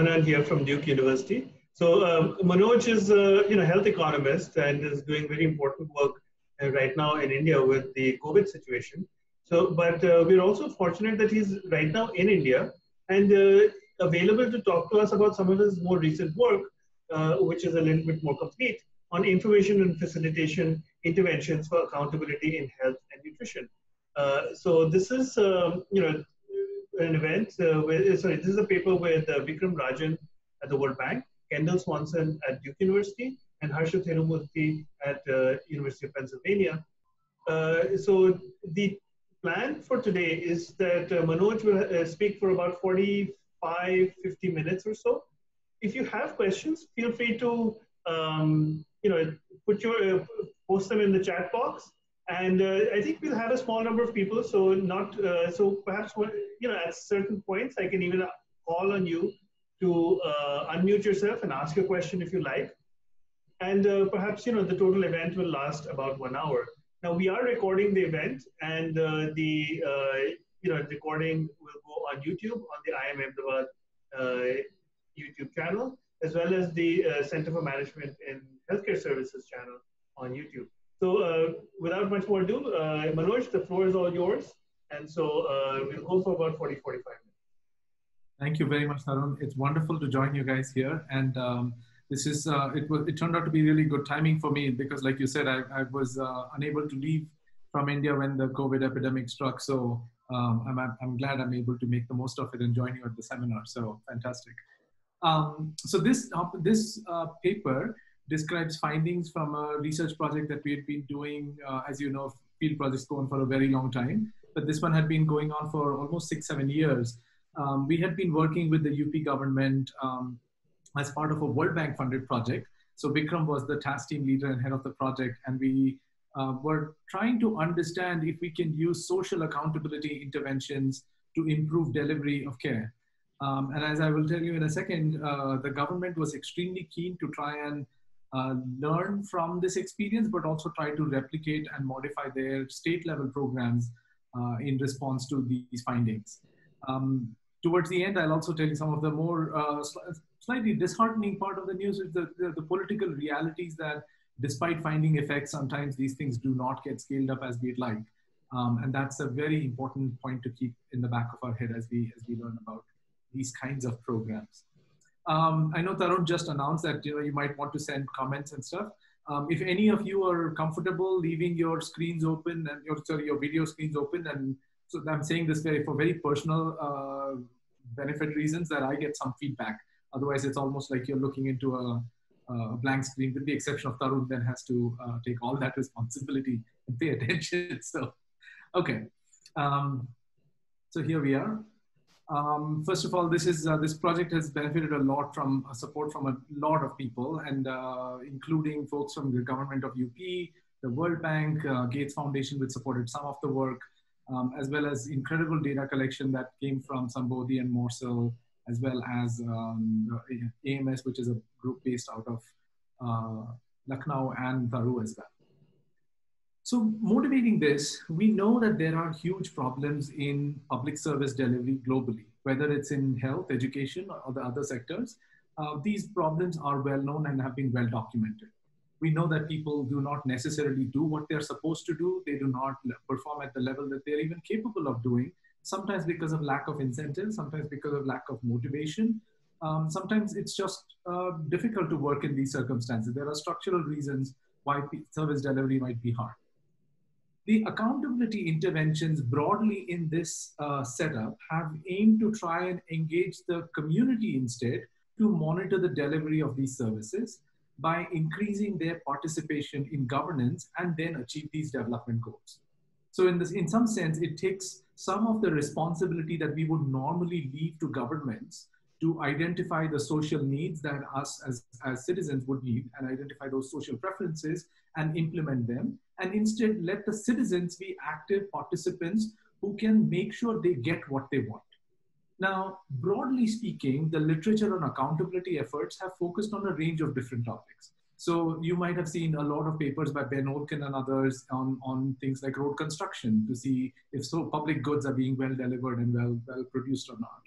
Anand here from Duke University. So uh, Manoj is a you know health economist and is doing very important work uh, right now in India with the COVID situation. So, but uh, we're also fortunate that he's right now in India and uh, available to talk to us about some of his more recent work, uh, which is a little bit more complete on information and facilitation interventions for accountability in health and nutrition. Uh, so this is um, you know an event. With, sorry, this is a paper with Vikram Rajan at the World Bank Kendall Swanson at Duke University, and Harsha Thirumurthy at uh, University of Pennsylvania. Uh, so the plan for today is that uh, Manoj will uh, speak for about 45, 50 minutes or so. If you have questions, feel free to um, you know put your uh, post them in the chat box. And uh, I think we'll have a small number of people, so not so perhaps you know at certain points I can even call on you to uh, unmute yourself and ask a question if you like. And uh, perhaps, you know, the total event will last about one hour. Now we are recording the event and uh, the, uh, you know, recording will go on YouTube on the IIM Ahmedabad uh, YouTube channel, as well as the uh, Center for Management in Healthcare Services channel on YouTube. So without much more ado, Manoj, the floor is all yours. And so we'll go for about 40, 45 minutes. Thank you very much, Tarun. It's wonderful to join you guys here. And um, this is, uh, it, was, it turned out to be really good timing for me because like you said, I, I was uh, unable to leave from India when the COVID epidemic struck. So um, I'm, I'm glad I'm able to make the most of it and join you at the seminar. So fantastic. Um, so this, uh, this uh, paper describes findings from a research project that we had been doing, uh, as you know, field projects go on for a very long time. But this one had been going on for almost six, seven years um, we had been working with the UP government um, as part of a World Bank funded project. So Vikram was the task team leader and head of the project, and we uh, were trying to understand if we can use social accountability interventions to improve delivery of care. Um, and as I will tell you in a second, uh, the government was extremely keen to try and uh, learn from this experience, but also try to replicate and modify their state level programs uh, in response to these findings. Um, towards the end, I'll also tell you some of the more uh, slightly disheartening part of the news is the, the, the, political realities that despite finding effects, sometimes these things do not get scaled up as we'd like. Um, and that's a very important point to keep in the back of our head as we, as we learn about these kinds of programs. Um, I know Tarun just announced that you know you might want to send comments and stuff. Um, if any of you are comfortable leaving your screens open and your sorry your video screens open and so I'm saying this very for very personal uh, benefit reasons that I get some feedback. Otherwise, it's almost like you're looking into a, a blank screen, with the exception of Tarun, then has to uh, take all that responsibility and pay attention. so, okay. Um, so here we are. Um, first of all, this is uh, this project has benefited a lot from uh, support from a lot of people, and uh, including folks from the government of UP, the World Bank, uh, Gates Foundation, which supported some of the work, um, as well as incredible data collection that came from Sambodhi and Morsel, as well as um, AMS, which is a group based out of uh, Lucknow and Daru as well. So motivating this, we know that there are huge problems in public service delivery globally, whether it's in health, education, or the other sectors. Uh, these problems are well known and have been well documented we know that people do not necessarily do what they're supposed to do. They do not perform at the level that they're even capable of doing, sometimes because of lack of incentive, sometimes because of lack of motivation. Um, sometimes it's just uh, difficult to work in these circumstances. There are structural reasons why service delivery might be hard. The accountability interventions broadly in this uh, setup have aimed to try and engage the community instead to monitor the delivery of these services by increasing their participation in governance and then achieve these development goals. So in this, in some sense, it takes some of the responsibility that we would normally leave to governments to identify the social needs that us as, as citizens would need and identify those social preferences and implement them. And instead let the citizens be active participants who can make sure they get what they want. Now, broadly speaking, the literature on accountability efforts have focused on a range of different topics. So you might have seen a lot of papers by Ben Olken and others on, on things like road construction to see if so public goods are being well delivered and well, well produced or not.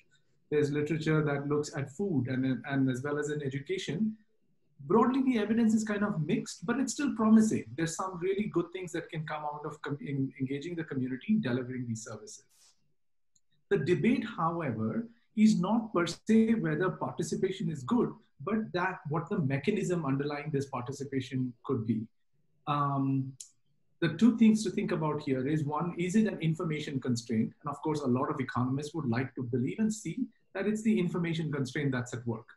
There's literature that looks at food and, and as well as in education. Broadly, the evidence is kind of mixed, but it's still promising. There's some really good things that can come out of engaging the community in delivering these services. The debate, however, is not per se whether participation is good, but that what the mechanism underlying this participation could be. Um, the two things to think about here is one, is it an information constraint? And of course, a lot of economists would like to believe and see that it's the information constraint that's at work.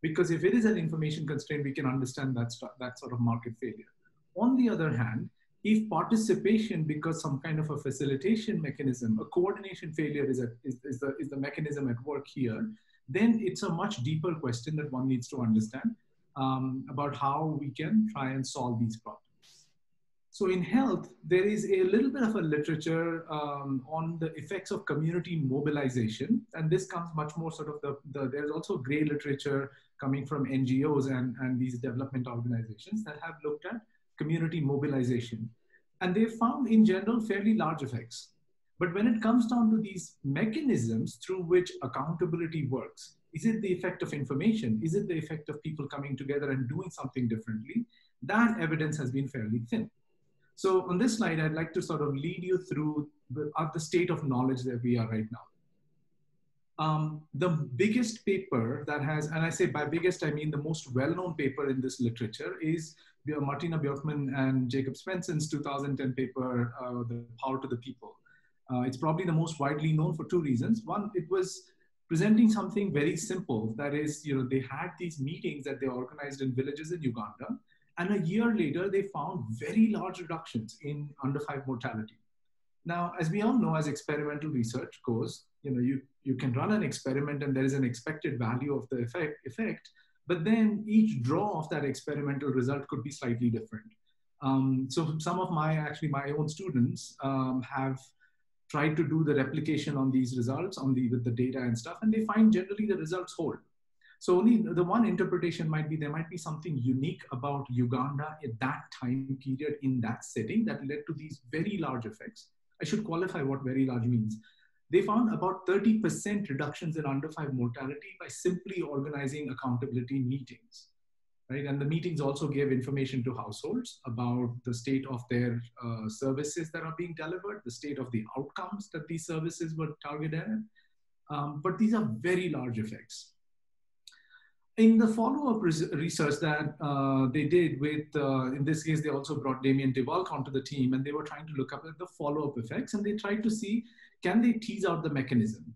Because if it is an information constraint, we can understand that, that sort of market failure. On the other hand, if participation because some kind of a facilitation mechanism, a coordination failure is, a, is, is, the, is the mechanism at work here, then it's a much deeper question that one needs to understand um, about how we can try and solve these problems. So in health, there is a little bit of a literature um, on the effects of community mobilization. And this comes much more sort of the, the there's also great literature coming from NGOs and, and these development organizations that have looked at community mobilization. And they found in general fairly large effects. But when it comes down to these mechanisms through which accountability works, is it the effect of information? Is it the effect of people coming together and doing something differently? That evidence has been fairly thin. So on this slide, I'd like to sort of lead you through the, uh, the state of knowledge that we are right now. Um, the biggest paper that has, and I say by biggest, I mean the most well-known paper in this literature is Martina Björkman and Jacob Svensson's 2010 paper, uh, The Power to the People. Uh, it's probably the most widely known for two reasons. One, it was presenting something very simple. That is, you know, they had these meetings that they organized in villages in Uganda, and a year later, they found very large reductions in under five mortality. Now, as we all know, as experimental research goes, you know, you, you can run an experiment and there is an expected value of the effect, effect, but then each draw of that experimental result could be slightly different. Um, so some of my, actually my own students um, have tried to do the replication on these results on the, with the data and stuff, and they find generally the results hold. So only the one interpretation might be there might be something unique about Uganda at that time period in that setting that led to these very large effects. I should qualify what very large means. They found about 30% reductions in under five mortality by simply organizing accountability meetings. Right? And the meetings also gave information to households about the state of their uh, services that are being delivered, the state of the outcomes that these services were targeted at. Um, but these are very large effects in the follow-up research that uh, they did with, uh, in this case, they also brought Damien de Walque onto the team and they were trying to look up at the follow-up effects and they tried to see, can they tease out the mechanism?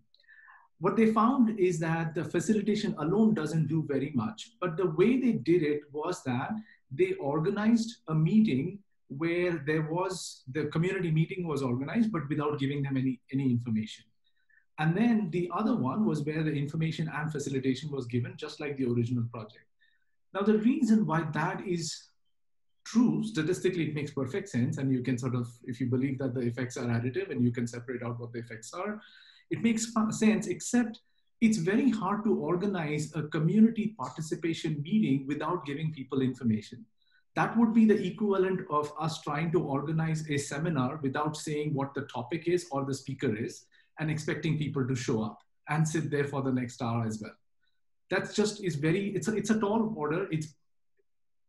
What they found is that the facilitation alone doesn't do very much, but the way they did it was that they organized a meeting where there was, the community meeting was organized, but without giving them any, any information. And then the other one was where the information and facilitation was given, just like the original project. Now, the reason why that is true, statistically, it makes perfect sense. And you can sort of, if you believe that the effects are additive and you can separate out what the effects are, it makes sense, except it's very hard to organize a community participation meeting without giving people information. That would be the equivalent of us trying to organize a seminar without saying what the topic is or the speaker is and expecting people to show up and sit there for the next hour as well. That's just is very it's a, it's a tall order. It's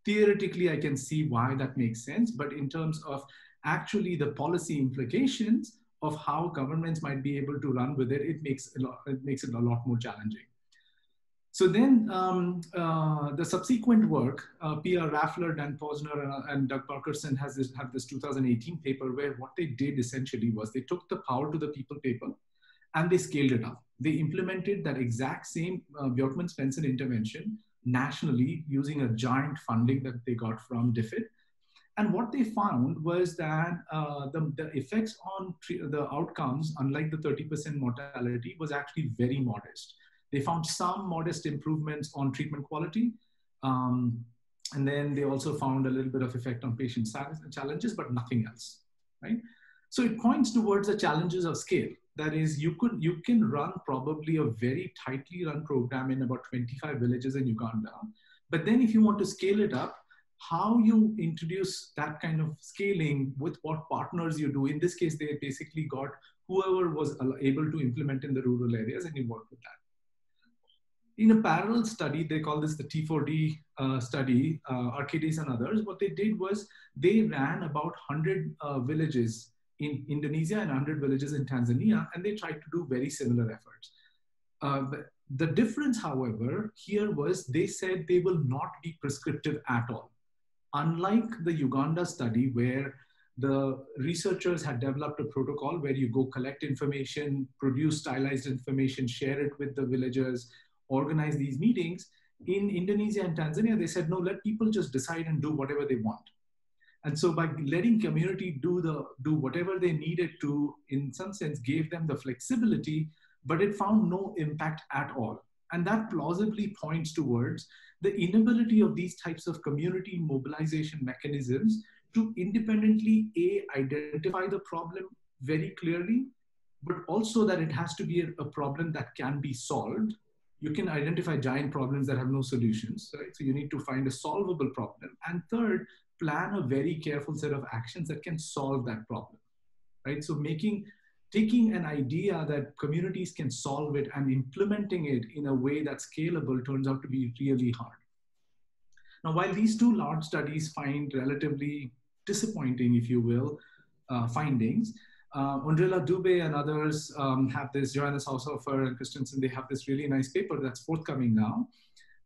theoretically I can see why that makes sense, but in terms of actually the policy implications of how governments might be able to run with it, it makes a lot, it makes it a lot more challenging. So then um, uh, the subsequent work, uh, Pia Raffler, Dan Posner, uh, and Doug Parkerson has this, have this 2018 paper where what they did essentially was they took the power to the people paper and they scaled it up. They implemented that exact same uh, Bjorkman Svensson intervention nationally using a giant funding that they got from DFID. And what they found was that uh, the, the effects on the outcomes, unlike the 30% mortality, was actually very modest. They found some modest improvements on treatment quality. Um, and then they also found a little bit of effect on patient challenges, but nothing else, right? So it points towards the challenges of scale. That is, you could you can run probably a very tightly run program in about 25 villages in Uganda. But then if you want to scale it up, how you introduce that kind of scaling with what partners you do. In this case, they basically got whoever was able to implement in the rural areas and you work with that. In a parallel study, they call this the T4D uh, study, uh, Arkedis and others. What they did was they ran about 100 uh, villages in Indonesia and 100 villages in Tanzania, and they tried to do very similar efforts. Uh, the difference, however, here was they said they will not be prescriptive at all. Unlike the Uganda study, where the researchers had developed a protocol where you go collect information, produce stylized information, share it with the villagers, organize these meetings. In Indonesia and Tanzania, they said, no, let people just decide and do whatever they want. And so by letting community do the do whatever they needed to, in some sense, gave them the flexibility but it found no impact at all. And that plausibly points towards the inability of these types of community mobilization mechanisms to independently A, identify the problem very clearly, but also that it has to be a, problem that can be solved. You can identify giant problems that have no solutions, right? So you need to find a solvable problem. And third, plan a very careful set of actions that can solve that problem, right? So making taking an idea that communities can solve it and implementing it in a way that's scalable turns out to be really hard. Now, while these two large studies find relatively disappointing, if you will, uh, findings, uh, Oeindrila Dube and others um, have this, Johannes Haushofer and Christensen, they have this really nice paper that's forthcoming now,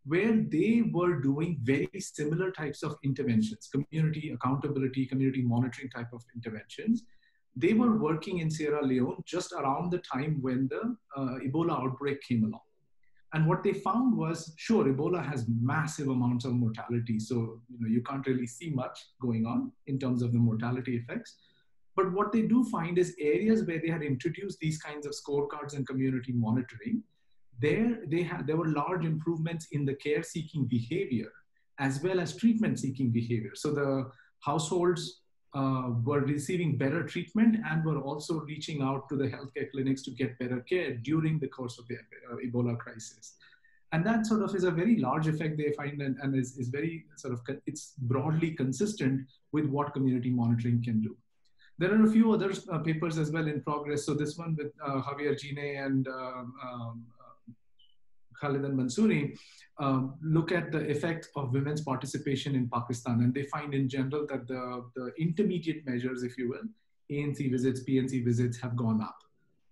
where they were doing very similar types of interventions, community accountability, community monitoring type of interventions, they were working in Sierra Leone just around the time when the uh, Ebola outbreak came along. And what they found was, sure, Ebola has massive amounts of mortality. So, you know, you can't really see much going on in terms of the mortality effects. But what they do find is areas where they had introduced these kinds of scorecards and community monitoring, there, they had, there were large improvements in the care seeking behavior as well as treatment seeking behavior. So the households uh, were receiving better treatment and were also reaching out to the healthcare clinics to get better care during the course of the uh, Ebola crisis. And that sort of is a very large effect they find and, and is, is very sort of, it's broadly consistent with what community monitoring can do. There are a few other uh, papers as well in progress. So this one with uh, Javier Gine and um, um, Khalid and Mansuri um, look at the effect of women's participation in Pakistan. And they find in general that the, the intermediate measures, if you will, ANC visits, PNC visits have gone up.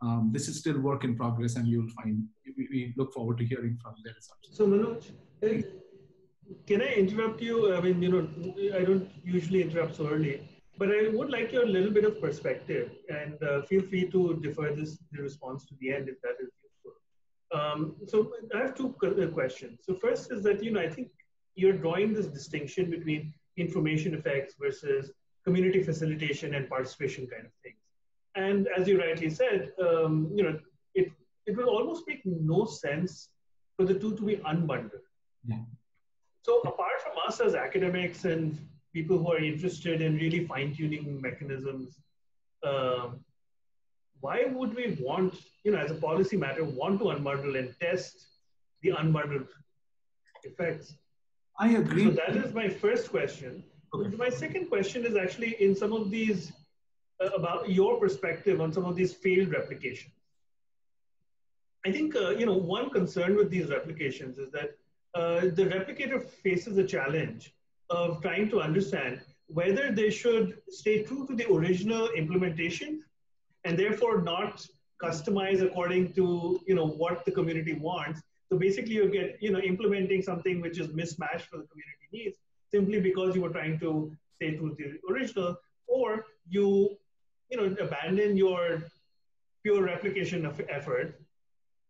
Um, this is still work in progress, and you'll find we, we look forward to hearing from their results. So, Manoj, can I interrupt you? I mean, you know, I don't usually interrupt so early, but I would like your little bit of perspective, and uh, feel free to defer this the response to the end if that is um, so I have two uh, questions. So first is that, you know, I think you're drawing this distinction between information effects versus community facilitation and participation kind of things. And as you rightly said, um, you know, it, it will almost make no sense for the two to be unbundled. Yeah. So apart from us as academics and people who are interested in really fine-tuning mechanisms, um, why would we want, you know, as a policy matter, want to unbundle and test the unbundled effects? I agree. So that is my first question. Okay. My second question is actually in some of these uh, about your perspective on some of these failed replications. I think uh, you know one concern with these replications is that uh, the replicator faces a challenge of trying to understand whether they should stay true to the original implementation and therefore not customize according to you know what the community wants. So basically, you get you know implementing something which is mismatched for the community needs simply because you were trying to stay true to the original, or you you know abandon your pure replication of effort,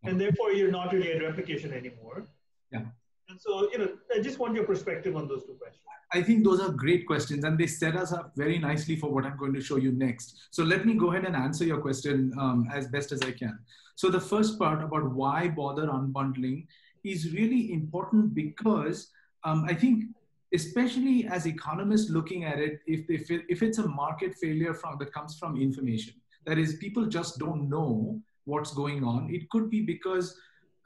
and therefore you're not really a replication anymore. Yeah. And so, you know, I just want your perspective on those two questions. I think those are great questions and they set us up very nicely for what I'm going to show you next. So let me go ahead and answer your question um, as best as I can. So the first part about why bother unbundling is really important because um, I think especially as economists looking at it, if, if, if it's a market failure from, that comes from information, that is people just don't know what's going on, it could be because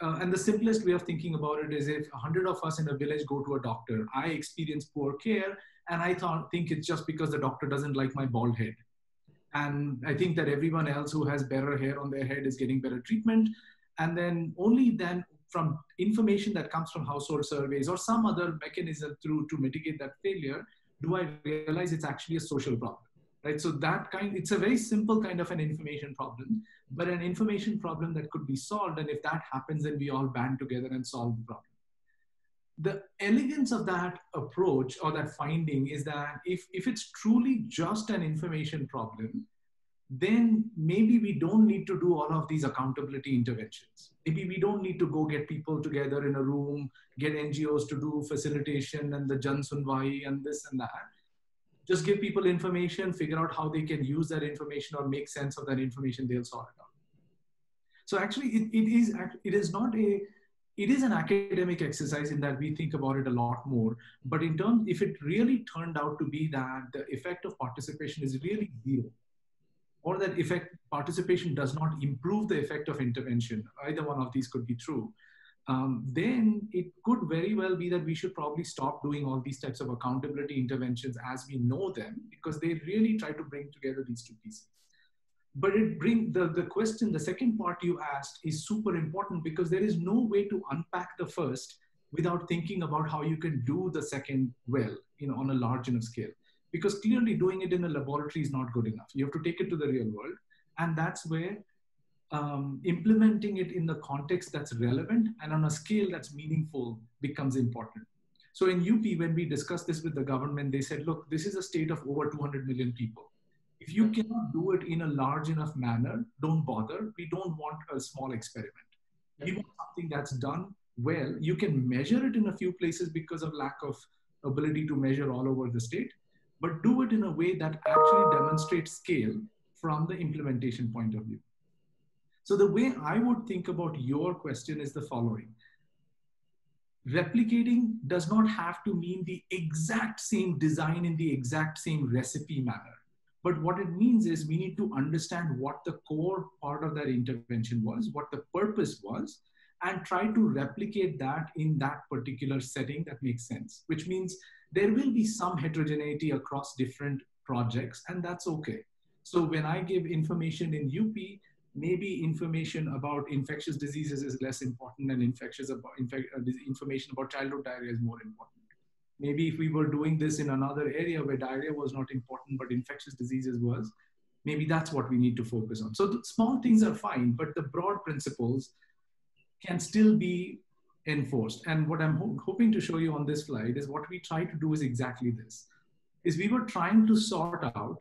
uh, and the simplest way of thinking about it is if 100 of us in a village go to a doctor i experience poor care and i thought, think it's just because the doctor doesn't like my bald head and i think that everyone else who has better hair on their head is getting better treatment and then only then from information that comes from household surveys or some other mechanism through to mitigate that failure, do I realize it's actually a social problem? Right. So that kind, it's a very simple kind of an information problem, but an information problem that could be solved. And if that happens, then we all band together and solve the problem the elegance of that approach or that finding is that if, if it's truly just an information problem, then maybe we don't need to do all of these accountability interventions. Maybe we don't need to go get people together in a room, get NGOs to do facilitation and the Jan Sunwai and this and that. Just give people information, figure out how they can use that information or make sense of that information, they'll sort it out. So actually, it, it is it is not a it is an academic exercise in that we think about it a lot more. But in terms, if it really turned out to be that the effect of participation is really zero, or that effect participation does not improve the effect of intervention, either one of these could be true. Um, then it could very well be that we should probably stop doing all these types of accountability interventions as we know them because they really try to bring together these two pieces. But it bring the, the question the second part you asked is super important because there is no way to unpack the first without thinking about how you can do the second well you know on a large enough scale. Because clearly doing it in a laboratory is not good enough. You have to take it to the real world. And that's where um, implementing it in the context that's relevant and on a scale that's meaningful becomes important so in up when we discussed this with the government they said look this is a state of over 200 million people if you cannot do it in a large enough manner, don't bother. We don't want a small experiment. We want something that's done well. You can measure it in a few places because of lack of ability to measure all over the state, but do it in a way that actually demonstrates scale from the implementation point of view. So the way I would think about your question is the following. Replicating does not have to mean the exact same design in the exact same recipe manner but what it means is we need to understand what the core part of that intervention was, what the purpose was, and try to replicate that in that particular setting that makes sense, which means there will be some heterogeneity across different projects, and that's okay. So when I give information in UP, maybe information about infectious diseases is less important and infectious about uh, information about childhood diarrhea is more important. Maybe if we were doing this in another area where diarrhea was not important but infectious diseases was maybe that's what we need to focus on. So small things are fine but the broad principles can still be enforced. And what i'm ho- hoping to show you on this slide is what we try to do is exactly this is we were trying to sort out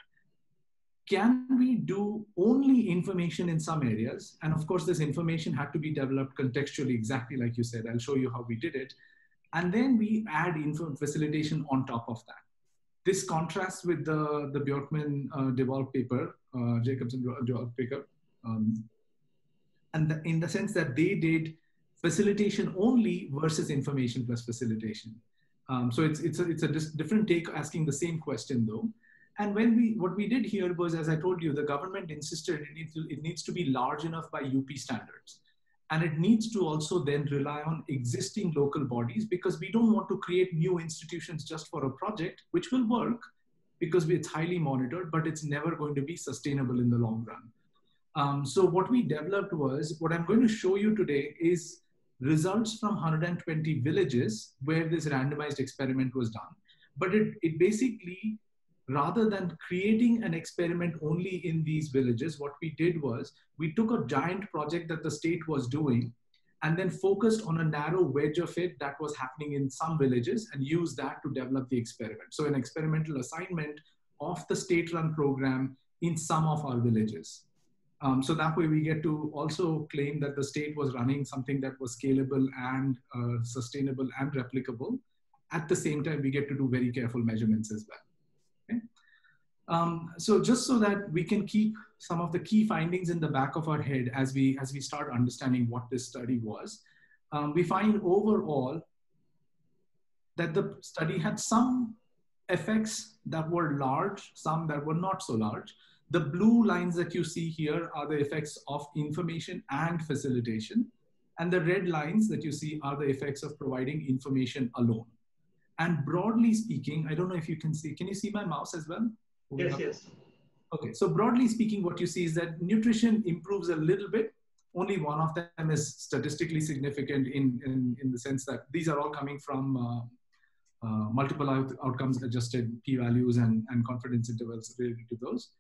can we do only information in some areas and of course this information had to be developed contextually exactly like you said i'll show you how we did it and then we add info facilitation on top of that. This contrasts with the, the Bjorkman uh, de Walque paper, uh, Jacobson de Walque paper, um, and the, in the sense that they did facilitation only versus information plus facilitation. Um, so it's, it's a, it's a different take asking the same question though. And when we, what we did here was, as I told you, the government insisted it needs to, it needs to be large enough by UP standards. And it needs to also then rely on existing local bodies because we don't want to create new institutions just for a project which will work because it's highly monitored but it's never going to be sustainable in the long run. Um, so what we developed was what i'm going to show you today is results from 120 villages where this randomized experiment was done. But it, it basically rather than creating an experiment only in these villages, what we did was we took a giant project that the state was doing and then focused on a narrow wedge of it that was happening in some villages and used that to develop the experiment. So, an experimental assignment of the state run program in some of our villages. Um, so that way we get to also claim that the state was running something that was scalable and uh, sustainable and replicable. At the same time, we get to do very careful measurements as well. Um, so just so that we can keep some of the key findings in the back of our head as we, as we start understanding what this study was, um, we find overall that the study had some effects that were large, some that were not so large. The blue lines that you see here are the effects of information and facilitation. And the red lines that you see are the effects of providing information alone. And broadly speaking, I don't know if you can see, can you see my mouse as well? Yes, yes. Okay, so broadly speaking, what you see is that nutrition improves a little bit, only one of them is statistically significant in, in, in the sense that these are all coming from uh, uh, multiple out outcomes adjusted p-values and, and confidence intervals related to those.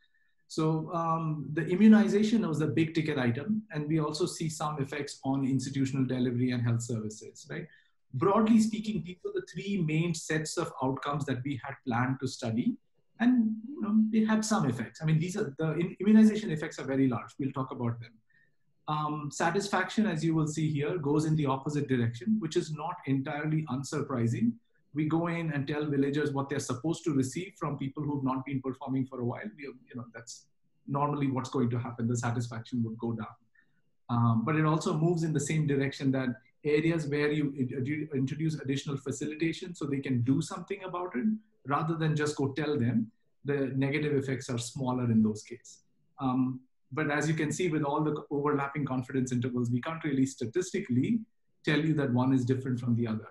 So um, the immunization was the big ticket item, and we also see some effects on institutional delivery and health services, right? Broadly speaking, these were the three main sets of outcomes that we had planned to study, and you know, they had some effects. I mean, these are the immunization effects are very large. We'll talk about them. Um, satisfaction, as you will see here, goes in the opposite direction, which is not entirely unsurprising. We go in and tell villagers what they're supposed to receive from people who've not been performing for a while. We, you know, that's normally what's going to happen. The satisfaction would go down. Um, but it also moves in the same direction that areas where you introduce additional facilitation so they can do something about it, rather than just go tell them, the negative effects are smaller in those cases. Um, but as you can see with all the overlapping confidence intervals, we can't really statistically tell you that one is different from the other.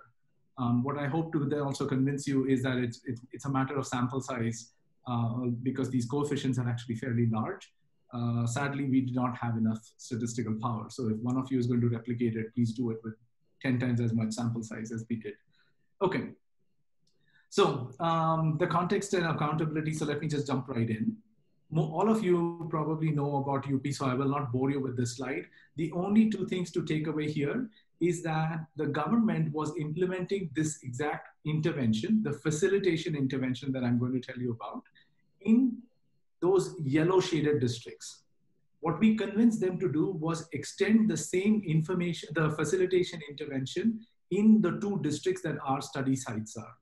Um, what I hope to then also convince you is that it's, it's, it's a matter of sample size uh, because these coefficients are actually fairly large. Uh, sadly, we do not have enough statistical power. So if one of you is going to replicate it, please do it with 10 times as much sample size as we did. Okay. So um, the context and accountability. So let me just jump right in all of you probably know about UP, so I will not bore you with this slide. The only two things to take away here is that the government was implementing this exact intervention, the facilitation intervention that I'm going to tell you about, in those yellow shaded districts. What we convinced them to do was extend the same information, the facilitation intervention in the two districts that our study sites are.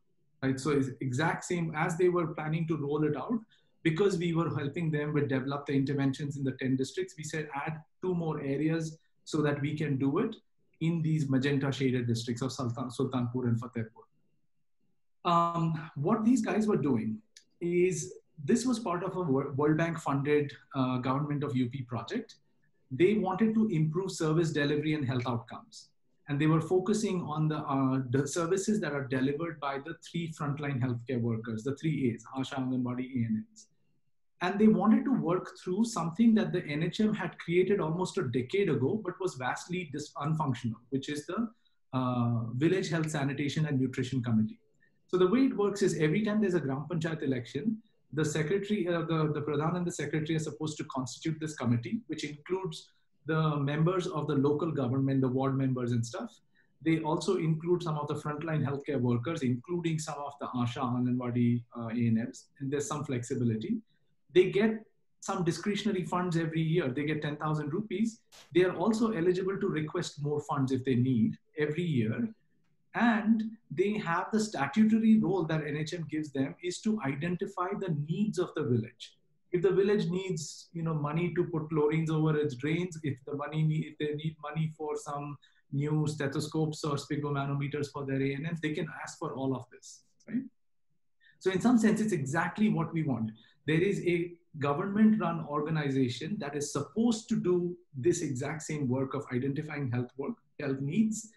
Right, so it's exact same as they were planning to roll it out because we were helping them with develop the interventions in the 10 districts, we said add two more areas so that we can do it in these magenta shaded districts of Sultan, Sultanpur and Fatehpur. Um, what these guys were doing is this was part of a World Bank funded uh, government of UP project. They wanted to improve service delivery and health outcomes. And they were focusing on the, uh, the services that are delivered by the three frontline healthcare workers, the three A's, Asha, Anganwadi, ANMs and they wanted to work through something that the NHM had created almost a decade ago, but was vastly dis- unfunctional, which is the uh, Village Health Sanitation and Nutrition Committee. So the way it works is every time there's a Gram Panchayat election, the secretary, uh, the, the Pradhan and the secretary are supposed to constitute this committee, which includes the members of the local government, the ward members and stuff. They also include some of the frontline healthcare workers, including some of the ASHA, Anganwadi, uh, ANMs, and there's some flexibility they get some discretionary funds every year. They get 10,000 rupees. They are also eligible to request more funds if they need every year. And they have the statutory role that NHM gives them is to identify the needs of the village. If the village needs, you know, money to put chlorines over its drains, if the money, need, if they need money for some new stethoscopes or sphygmomanometers for their ANMs, they can ask for all of this, right? So in some sense, it's exactly what we want there is a government run organization that is supposed to do this exact same work of identifying health work, health needs,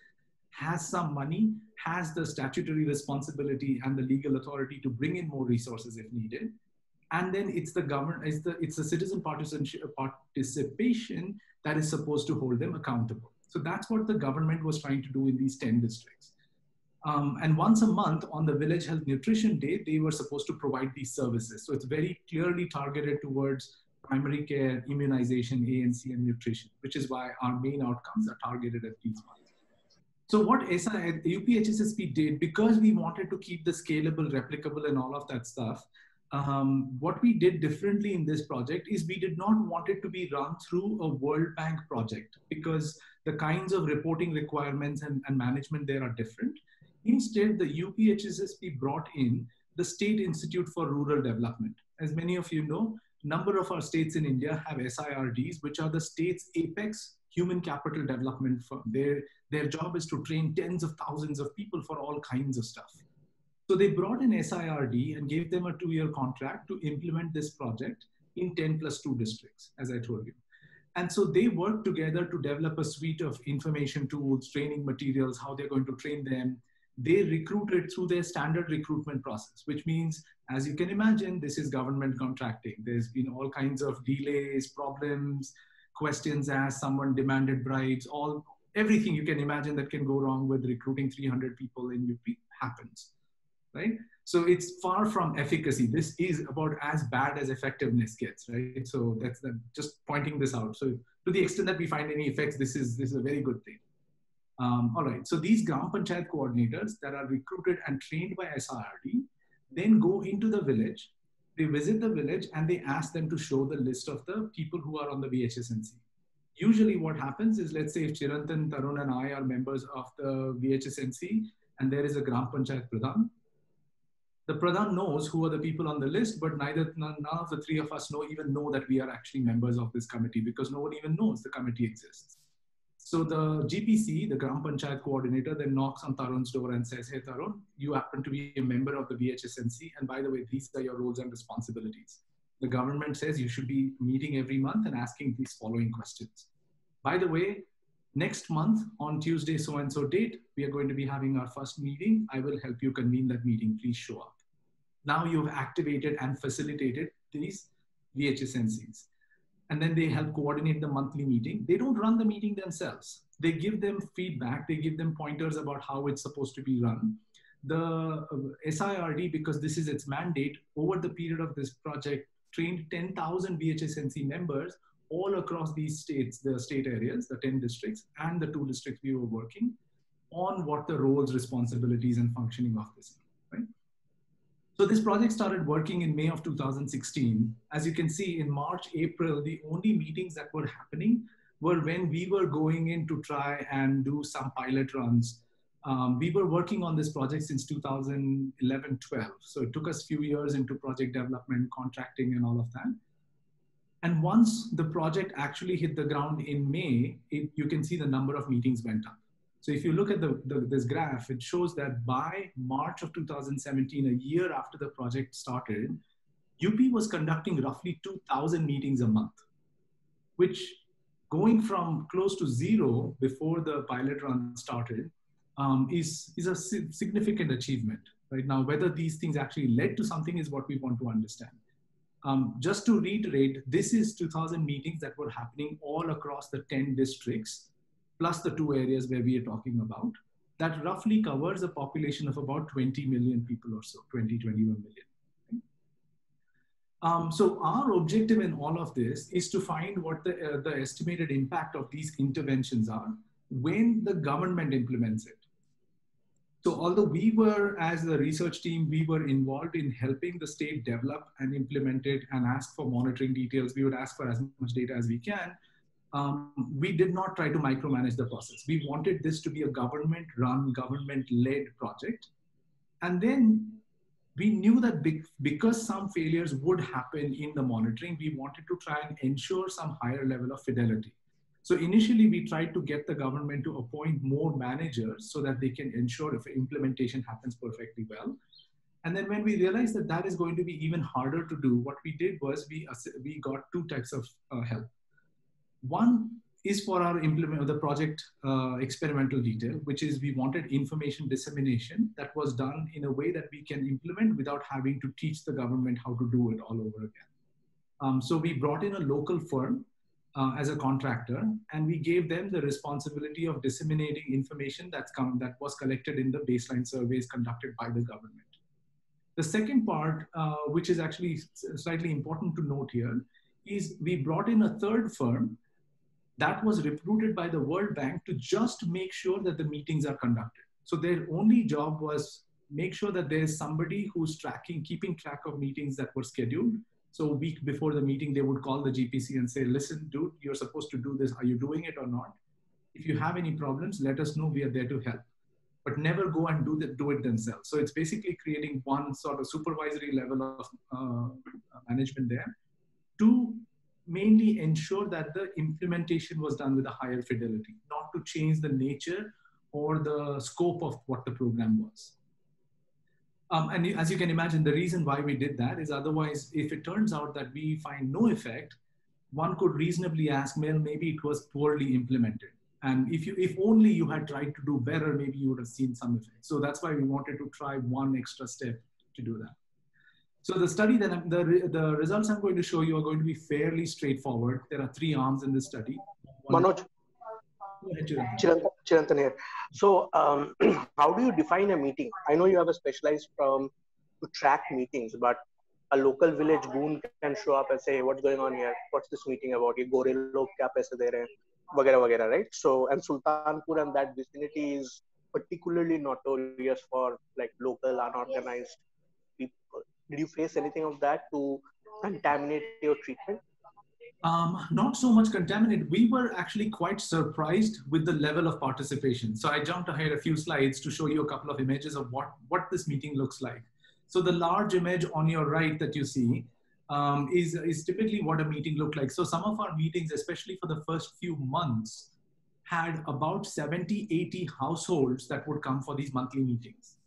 has some money, has the statutory responsibility and the legal authority to bring in more resources if needed. And then it's the government, it's the, it's the citizen participation that is supposed to hold them accountable. So that's what the government was trying to do in these 10 districts. Um, and once a month on the Village Health Nutrition Day, they were supposed to provide these services. So it's very clearly targeted towards primary care, immunization, ANC, and nutrition, which is why our main outcomes are targeted at these ones. So what SI, UPHSSP did, because we wanted to keep the scalable, replicable, and all of that stuff, um, what we did differently in this project is we did not want it to be run through a World Bank project because the kinds of reporting requirements and, and management there are different. Instead, the UPHSSP brought in the State Institute for Rural Development. As many of you know, number of our states in India have SIRDs, which are the state's apex human capital development firm. Their, their job is to train tens of thousands of people for all kinds of stuff. So they brought an SIRD and gave them a two-year contract to implement this project in 10 plus 2 districts, as I told you. And so they worked together to develop a suite of information tools, training materials, how they're going to train them, they recruited through their standard recruitment process, which means, as you can imagine, this is government contracting. There's been all kinds of delays, problems. questions asked, someone demanded bribes, all everything you can imagine that can go wrong with recruiting 300 people in UP happens, right? So it's far from efficacy. This is about as bad as effectiveness gets, right? So that's the, just pointing this out. So to the extent that we find any effects, this is this is a very good thing. Um, all right. So these Gram Panchayat coordinators that are recruited and trained by SIRD then go into the village. They visit the village and they ask them to show the list of the people who are on the VHSNC. Usually, what happens is, let's say, if Chirantan, Tarun, and I are members of the VHSNC, and there is a Gram Panchayat Pradhan, the pradhan knows who are the people on the list, but neither none, of the three of us know even know that we are actually members of this committee because no one even knows the committee exists. So the GPC, the Gram Panchayat coordinator, then knocks on Tarun's door and says, "Hey Tarun, you happen to be a member of the VHSNC, and by the way, these are your roles and responsibilities." The government says you should be meeting every month and asking these following questions. By the way, next month on Tuesday, so and so date, we are going to be having our first meeting. I will help you convene that meeting. Please show up. Now you've activated and facilitated these VHSNCs. And then they help coordinate the monthly meeting. They don't run the meeting themselves. They give them feedback, they give them pointers about how it's supposed to be run. The uh, SIRD, because this is its mandate, over the period of this project, trained 10,000 VHSNC members all across these states, the state areas, the 10 districts, and the two districts we were working on what the roles, responsibilities, and functioning of this? So this project started working in May of 2016. As you can see, in March, April, the only meetings that were happening were when we were going in to try and do some pilot runs. Um, we were working on this project since 2011 12. So it took us a few years into project development, contracting, and all of that. And once the project actually hit the ground in May, it, you can see the number of meetings went up. So if you look at the, the, this graph, it shows that by March of 2017, a year after the project started, UP was conducting roughly 2,000 meetings a month, which going from close to zero before the pilot run started um, is, is a significant achievement. Right now, whether these things actually led to something is what we want to understand. Um, just to reiterate, this is 2000 meetings that were happening all across the 10 districts, plus the two areas where we are talking about. That roughly covers a population of about 20 million people or so, 20, 21 million. Um, so our objective in all of this is to find what the, uh, the estimated impact of these interventions are when the government implements it. So although we were, as the research team, we were involved in helping the state develop and implement it and ask for monitoring details, we would ask for as much data as we can. Um, we did not try to micromanage the process. We wanted this to be a government run, government led project. And then we knew that because some failures would happen in the monitoring, we wanted to try and ensure some higher level of fidelity. So initially, we tried to get the government to appoint more managers so that they can ensure if implementation happens perfectly well. And then when we realized that that is going to be even harder to do, what we did was we, we got two types of uh, help. One is for our implement the project uh, experimental detail, which is we wanted information dissemination that was done in a way that we can implement without having to teach the government how to do it all over again. Um, so we brought in a local firm uh, as a contractor, and we gave them the responsibility of disseminating information that's come that was collected in the baseline surveys conducted by the government. The second part, uh, which is actually slightly important to note here, is we brought in a third firm that was recruited by the World Bank to just make sure that the meetings are conducted. So their only job was make sure that there is somebody who's tracking, keeping track of meetings that were scheduled, so a week before the meeting, they would call the GPC and say, listen, dude, you're supposed to do this. Are you doing it or not? If you have any problems, let us know. We are there to help. But never go and do, the, do it themselves. So it's basically creating one sort of supervisory level of uh, management there to mainly ensure that the implementation was done with a higher fidelity, not to change the nature or the scope of what the program was. Um, and as you can imagine, the reason why we did that is otherwise, if it turns out that we find no effect, one could reasonably ask, well, maybe it was poorly implemented. And if you, if only you had tried to do better, maybe you would have seen some effect. So that's why we wanted to try one extra step to do that. So the study that the, the results I'm going to show you are going to be fairly straightforward. There are three arms in this study. One Manoj, Chirantan here. So um, how do you define a meeting? I know you have a specialized firm to track meetings, but a local village goon can show up and say, what's going on here? What's this meeting about? ये गोरे लोग क्या पैसे दे रहे हैं? वगैरह वगैरह, right? So and Sultanpur and that vicinity is particularly notorious for like local unorganized people. Did you face anything of that to contaminate your treatment? Um, not so much contaminated. We were actually quite surprised with the level of participation. So I jumped ahead a few slides to show you a couple of images of what, what this meeting looks like. So the large image on your right that you see um, is, is typically what a meeting looked like. So some of our meetings, especially for the first few months, had about 70, 80 households that would come for these monthly meetings.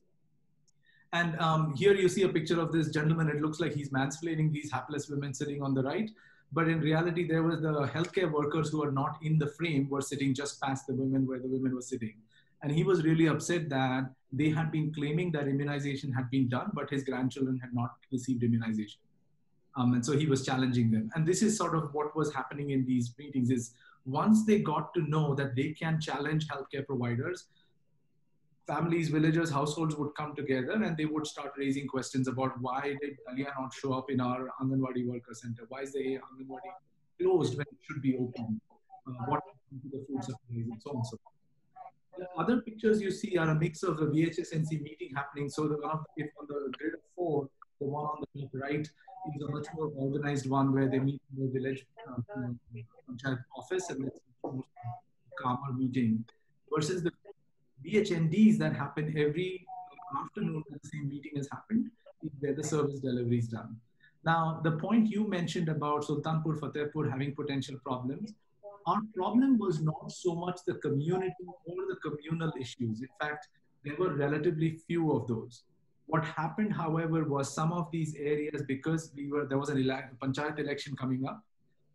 And um, here you see a picture of this gentleman. It looks like he's mansplaining these hapless women sitting on the right. But in reality, there was the healthcare workers who are not in the frame were sitting just past the women where the women were sitting. And he was really upset that they had been claiming that immunization had been done, but his grandchildren had not received immunization. Um, and so he was challenging them. And this is sort of what was happening in these meetings is once they got to know that they can challenge healthcare providers, families, villagers, households would come together and they would start raising questions about why did Dalia not show up in our Anganwadi Worker Center? Why is the Anganwadi closed when it should be open? Uh, what to the food supplies and so on and so forth. The other pictures you see are a mix of the VHSNC meeting happening. So the one of the, on the grid of four, the one on the right is a much more organized one where they meet in the village uh, office and it's a calmer meeting versus the VHNDs that happen every afternoon when the same meeting has happened where the service delivery is done. Now, the point you mentioned about Sultanpur, Fatehpur having potential problems, our problem was not so much the community or the communal issues. In fact, there were relatively few of those. What happened, however, was some of these areas, because we were there was an ele- panchayat election coming up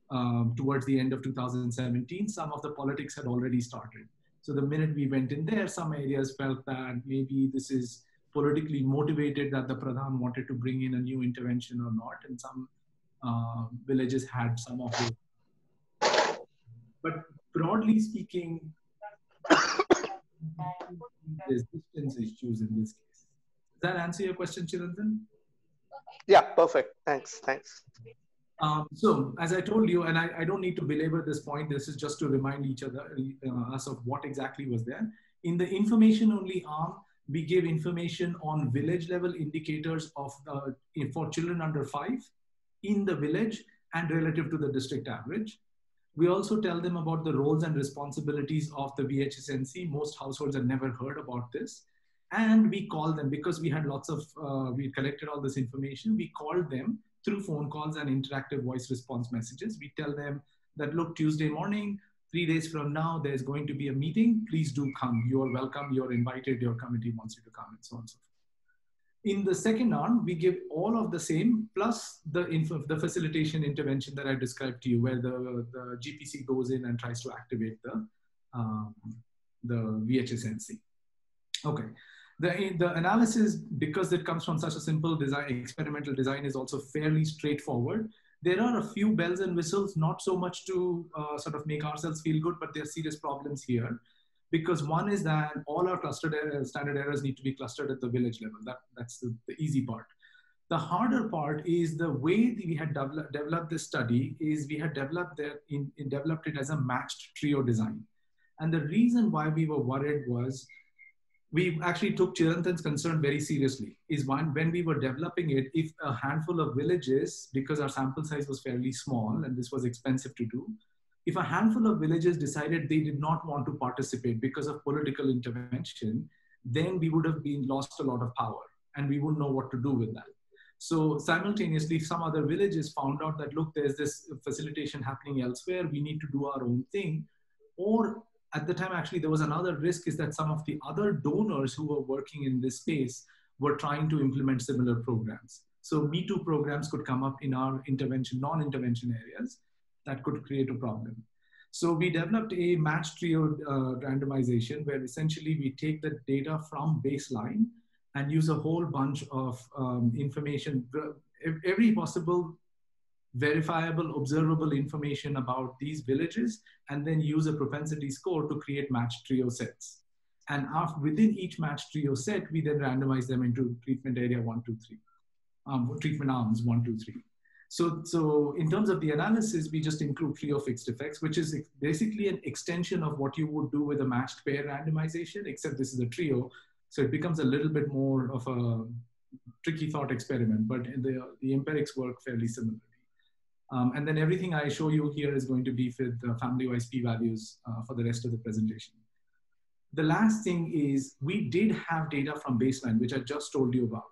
um, towards the end of 2017, some of the politics had already started. So the minute we went in there, some areas felt that maybe this is politically motivated that the Pradhan wanted to bring in a new intervention or not. And some uh, villages had some of it. But broadly speaking, resistance issues in this case. Does that answer your question, Chirantan? Yeah, perfect. Thanks. Thanks. Um, so as I told you, and I, I, don't need to belabor this point, this is just to remind each other, uh, us of what exactly was there. In the information only arm, we give information on village level indicators of uh, for children under five in the village and relative to the district average. We also tell them about the roles and responsibilities of the VHSNC. Most households have never heard about this. And we call them because we had lots of, uh, we collected all this information, we called them through phone calls and interactive voice response messages. We tell them that, look, Tuesday morning, three days from now, there's going to be a meeting. Please do come. You're welcome. You're invited. Your committee wants you to come, and so on and so forth. In the second arm, we give all of the same plus the info, the facilitation intervention that I described to you, where the, the GPC goes in and tries to activate the, um, the VHSNC. Okay, the, the analysis, because it comes from such a simple design, experimental design is also fairly straightforward. There are a few bells and whistles, not so much to uh, sort of make ourselves feel good, but there are serious problems here. Because one is that all our clustered errors, standard errors need to be clustered at the village level. That, that's the, the easy part. The harder part is the way we had developed, this study is we had developed, in, in developed it as a matched trio design. And the reason why we were worried was we actually took Chirantan's concern very seriously. Is one when we were developing it, if a handful of villages, because our sample size was fairly small and this was expensive to do, if a handful of villages decided they did not want to participate because of political intervention, then we would have been lost a lot of power and we wouldn't know what to do with that. So simultaneously, some other villages found out that look, there's this facilitation happening elsewhere. We need to do our own thing, or at the time, actually, there was another risk is that some of the other donors who were working in this space were trying to implement similar programs. So Me Too programs could come up in our intervention, non-intervention areas that could create a problem. So we developed a match trio uh, randomization where essentially we take the data from baseline and use a whole bunch of um, information. every possible verifiable, observable information about these villages, and then use a propensity score to create matched trio sets. And after, within each matched trio set, we then randomize them into treatment area one, two, three, um, treatment arms one, two, three. So, so in terms of the analysis, we just include trio fixed effects, which is basically an extension of what you would do with a matched pair randomization, except this is a trio. So it becomes a little bit more of a tricky thought experiment, but the, the empirics work fairly similarly. Um, and then everything I show you here is going to be with uh, family-wise p-values uh, for the rest of the presentation. The last thing is we did have data from baseline, which I just told you about,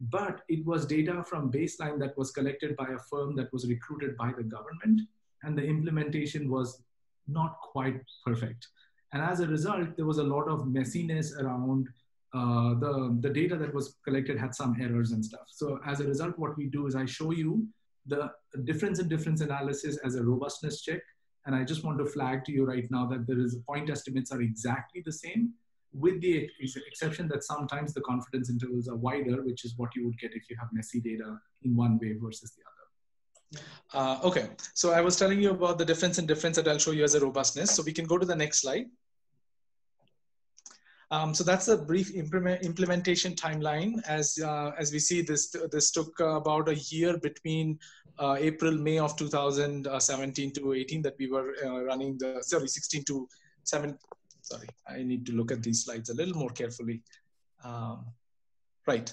but it was data from baseline that was collected by a firm that was recruited by the government, and the implementation was not quite perfect. And as a result, there was a lot of messiness around uh, the, the data that was collected had some errors and stuff. So as a result, what we do is I show you the difference in difference analysis as a robustness check. And I just want to flag to you right now that there is point estimates are exactly the same with the exception that sometimes the confidence intervals are wider, which is what you would get if you have messy data in one way versus the other. Uh, okay, so I was telling you about the difference in difference that I'll show you as a robustness. So we can go to the next slide. Um, so that's a brief implement, implementation timeline. As uh, as we see, this this took about a year between uh, April May of 2017 to 18 that we were uh, running the sorry 16 to 7. Sorry, I need to look at these slides a little more carefully. Um, right,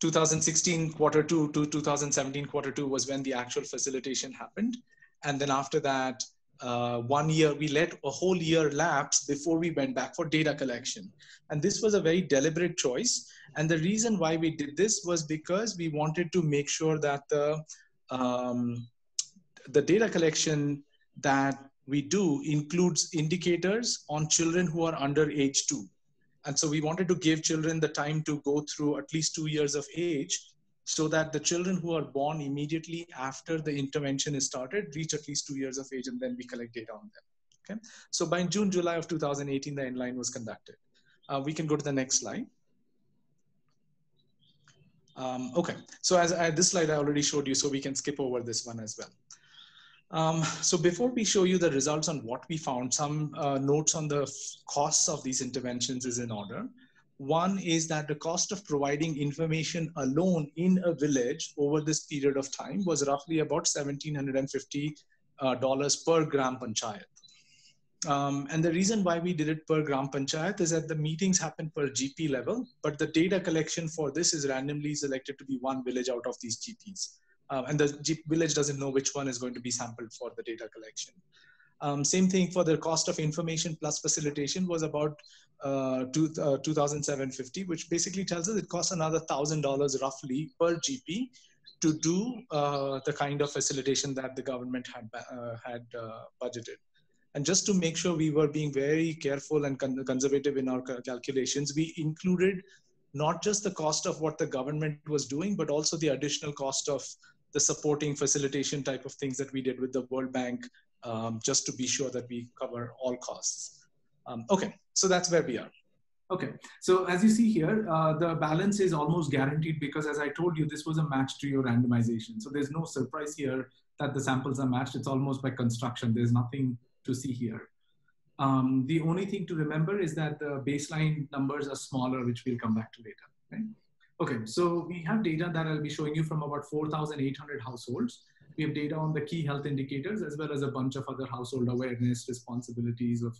2016 quarter two to 2017 quarter two was when the actual facilitation happened, and then after that uh, one year, we let a whole year lapse before we went back for data collection. And this was a very deliberate choice. And the reason why we did this was because we wanted to make sure that the, um, the data collection that we do includes indicators on children who are under age two. And so we wanted to give children the time to go through at least two years of age so that the children who are born immediately after the intervention is started reach at least two years of age and then we collect data on them. Okay, so by June, July of 2018, the endline was conducted. Uh, we can go to the next slide. Um, okay, so as I, this slide I already showed you, so we can skip over this one as well. Um, so before we show you the results on what we found, some uh, notes on the costs of these interventions is in order. One is that the cost of providing information alone in a village over this period of time was roughly about $1,750 uh, per gram panchayat. Um, and the reason why we did it per gram panchayat is that the meetings happen per GP level, but the data collection for this is randomly selected to be one village out of these GPs. Uh, and the G village doesn't know which one is going to be sampled for the data collection. Um, same thing for the cost of information plus facilitation was about uh, two, uh, 2,750, which basically tells us it costs another $1,000 roughly per GP to do uh, the kind of facilitation that the government had, uh, had uh, budgeted. And just to make sure we were being very careful and con conservative in our calculations, we included not just the cost of what the government was doing, but also the additional cost of the supporting facilitation type of things that we did with the World Bank, um, just to be sure that we cover all costs. Um, okay, so that's where we are. Okay, so as you see here, uh, the balance is almost guaranteed because as I told you, this was a match trio randomization. So there's no surprise here that the samples are matched. It's almost by construction. There's nothing to see here. Um, the only thing to remember is that the baseline numbers are smaller, which we'll come back to later. Right? Okay, so we have data that I'll be showing you from about 4,800 households. We have data on the key health indicators as well as a bunch of other household awareness responsibilities of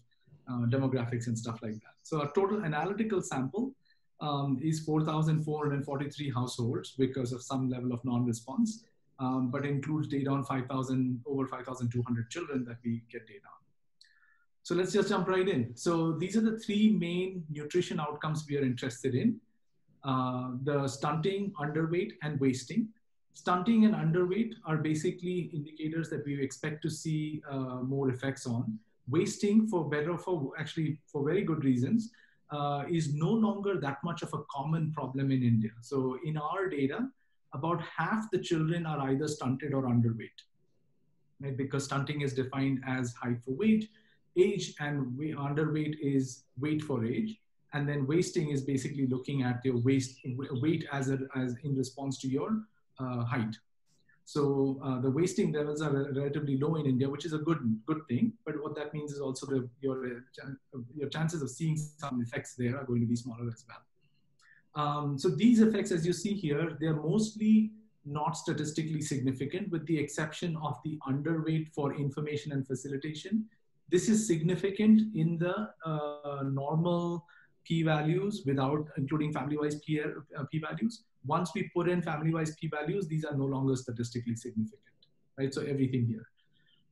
uh, demographics and stuff like that. So our total analytical sample um, is 4,443 households because of some level of non-response, um, but includes data on 5,000, over 5,200 children that we get data on. So let's just jump right in. So these are the three main nutrition outcomes we are interested in. Uh, the stunting, underweight, and wasting. Stunting and underweight are basically indicators that we expect to see uh, more effects on. Wasting, for better, for actually for very good reasons, uh, is no longer that much of a common problem in India. So in our data, about half the children are either stunted or underweight, right? Because stunting is defined as height for weight, age, and we underweight is weight for age and then wasting is basically looking at your waste weight as a, as in response to your uh, height. So uh, the wasting levels are relatively low in India, which is a good good thing. But what that means is also that your uh, your chances of seeing some effects there are going to be smaller as well. Um, so these effects, as you see here, they are mostly not statistically significant, with the exception of the underweight for information and facilitation. This is significant in the uh, normal p-values without including family-wise uh, p-values. Once we put in family-wise p-values, these are no longer statistically significant, right? So everything here.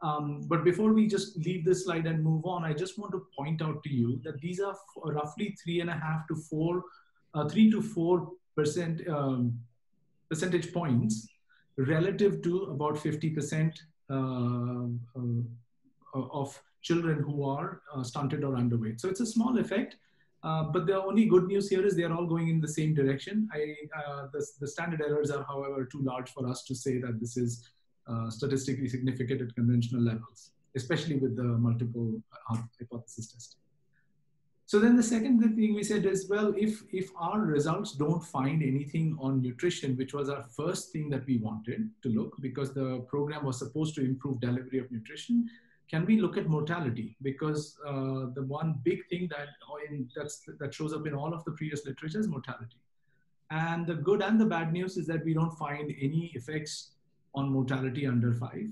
Um, but before we just leave this slide and move on, I just want to point out to you that these are roughly three and a half to four, uh, three to four percent um, percentage points relative to about 50% uh, uh, of children who are uh, stunted or underweight. So it's a small effect, uh, but the only good news here is they are all going in the same direction. I, uh, the, the, standard errors are, however, too large for us to say that this is uh, statistically significant at conventional levels, especially with the multiple hypothesis testing. So then the second thing we said is, well, if, if our results don't find anything on nutrition, which was our first thing that we wanted to look because the program was supposed to improve delivery of nutrition, can we look at mortality? Because uh, the one big thing that, in, that's, that shows up in all of the previous literature is mortality. And the good and the bad news is that we don't find any effects on mortality under five.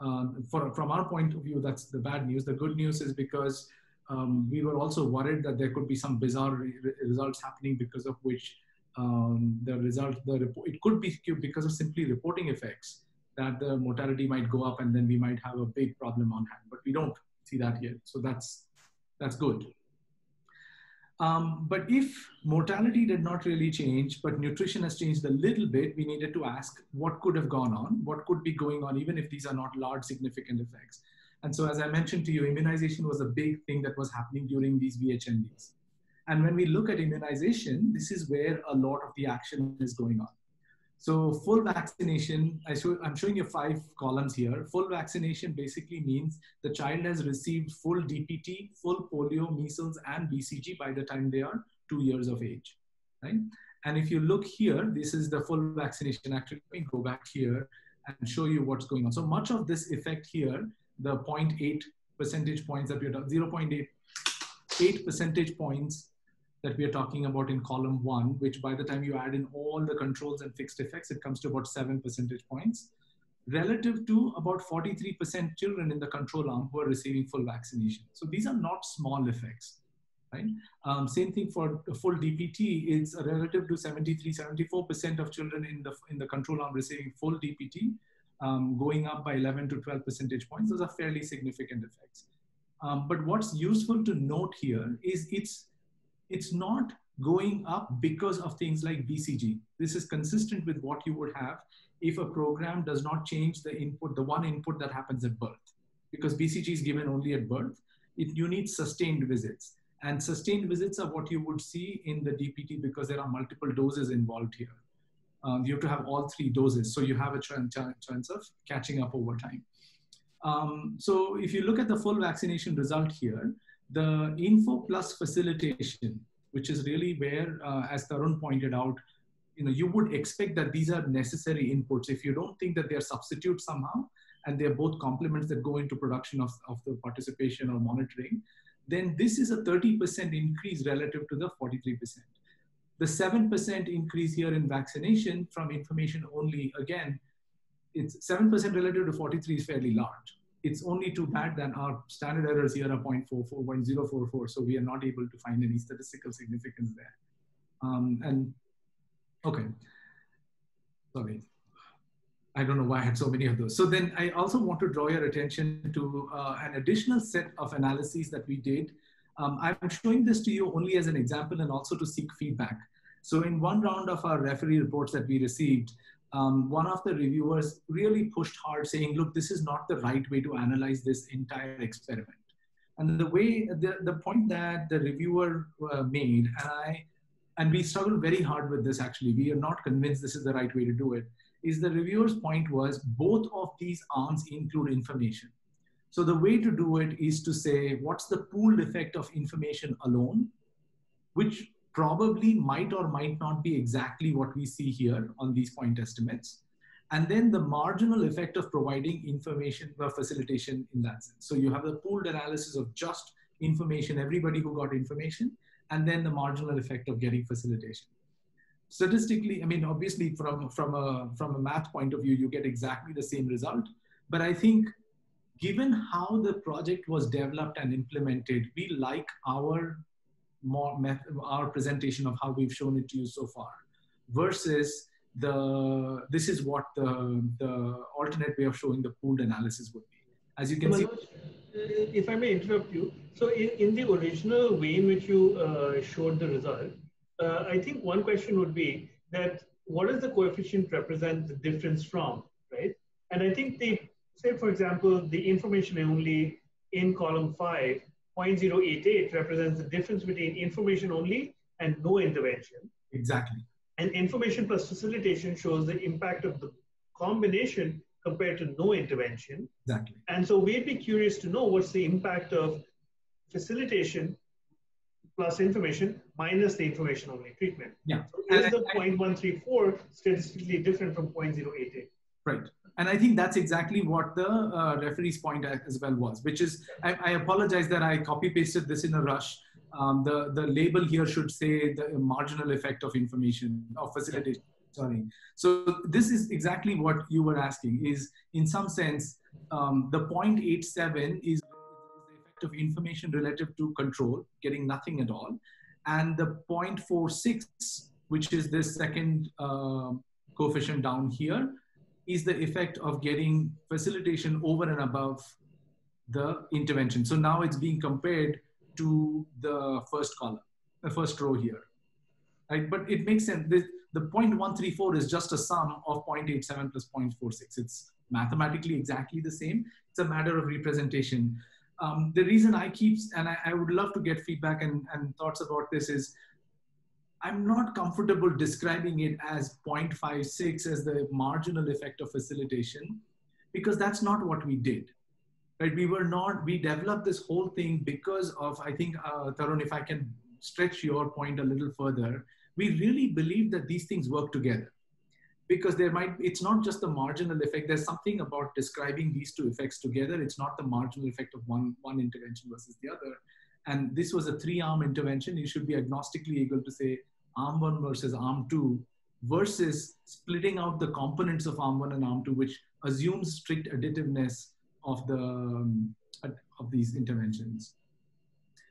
Um, for, from our point of view, that's the bad news. The good news is because um, we were also worried that there could be some bizarre re results happening because of which um, the result, the it could be because of simply reporting effects that the mortality might go up and then we might have a big problem on hand, but we don't see that yet. So that's, that's good. Um, but if mortality did not really change, but nutrition has changed a little bit, we needed to ask what could have gone on, what could be going on, even if these are not large significant effects. And so, as I mentioned to you, immunization was a big thing that was happening during these VHNDs. And when we look at immunization, this is where a lot of the action is going on. So full vaccination, I show, I'm showing you five columns here. Full vaccination basically means the child has received full DPT, full polio, measles, and BCG by the time they are two years of age, right? And if you look here, this is the full vaccination. Actually, let me go back here and show you what's going on. So much of this effect here the 0.8 percentage points that we're 0.8 8 percentage points that we are talking about in column one, which by the time you add in all the controls and fixed effects, it comes to about seven percentage points, relative to about 43% children in the control arm who are receiving full vaccination. So these are not small effects, right? Um, same thing for full DPT, it's relative to 73, 74% of children in the, in the control arm receiving full DPT um, going up by 11 to 12 percentage points. Those are fairly significant effects. Um, but what's useful to note here is it's, it's not going up because of things like BCG. This is consistent with what you would have if a program does not change the input, the one input that happens at birth. Because BCG is given only at birth, it, you need sustained visits. And sustained visits are what you would see in the DPT because there are multiple doses involved here um, you have to have all three doses. So you have a chance of catching up over time. Um, so if you look at the full vaccination result here, the info plus facilitation, which is really where, uh, as Tarun pointed out, you know, you would expect that these are necessary inputs. If you don't think that they're substitutes somehow, and they're both complements that go into production of, of the participation or monitoring, then this is a 30% increase relative to the 43%. The 7% increase here in vaccination from information only, again, it's 7% relative to 43 is fairly large. It's only too bad that our standard errors here are 0.44, 0.044, so we are not able to find any statistical significance there. Um, and okay, sorry. I don't know why I had so many of those. So then I also want to draw your attention to uh, an additional set of analyses that we did um, I'm showing this to you only as an example and also to seek feedback. So in one round of our referee reports that we received, um, one of the reviewers really pushed hard saying, look, this is not the right way to analyze this entire experiment. And the way, the, the point that the reviewer uh, made, and I, and we struggled very hard with this actually, we are not convinced this is the right way to do it, is the reviewer's point was both of these arms include information. So the way to do it is to say, what's the pooled effect of information alone, which probably might or might not be exactly what we see here on these point estimates. And then the marginal effect of providing information or facilitation in that sense. So you have the pooled analysis of just information, everybody who got information, and then the marginal effect of getting facilitation. Statistically, I mean, obviously from, from, a, from a math point of view, you get exactly the same result. But I think given how the project was developed and implemented, we like our more our presentation of how we've shown it to you so far versus the this is what the the alternate way of showing the pooled analysis would be. As you can see if i may interrupt you. So in, in the original way in which you uh, showed the result uh, i think one question would be that what does the coefficient represent the difference from right? And i think the say for example the information only in column 5 0.088 represents the difference between information only and no intervention. Exactly. And information plus facilitation shows the impact of the combination compared to no intervention. Exactly. And so we'd be curious to know what's the impact of facilitation plus information minus the information only treatment. Yeah. So is the 0.134 statistically different from 0.088? Right and I think that's exactly what the uh, referee's point as well was, which is, I, I apologize that I copy pasted this in a rush. Um, the, the label here should say the marginal effect of information, of facilitation, sorry. So this is exactly what you were asking is in some sense, um, the 0.87 is the effect of information relative to control, getting nothing at all. And the 0.46, which is this second uh, coefficient down here, is the effect of getting facilitation over and above the intervention. So now it's being compared to the first column, the first row here. Right? But it makes sense. The, the 0.134 is just a sum of 0.87 plus 0.46. It's mathematically exactly the same. It's a matter of representation. Um, the reason I keep, and I, I, would love to get feedback and, and thoughts about this is I'm not comfortable describing it as 0.56 as the marginal effect of facilitation because that's not what we did. Right? We were not, we developed this whole thing because of, I think, uh, Tarun, if I can stretch your point a little further, we really believe that these things work together because there might it's not just the marginal effect there's something about describing these two effects together it's not the marginal effect of one one intervention versus the other and this was a three arm intervention you should be agnostically able to say ARM1 versus ARM2 versus splitting out the components of ARM1 and ARM2, which assumes strict additiveness of the um, of these interventions.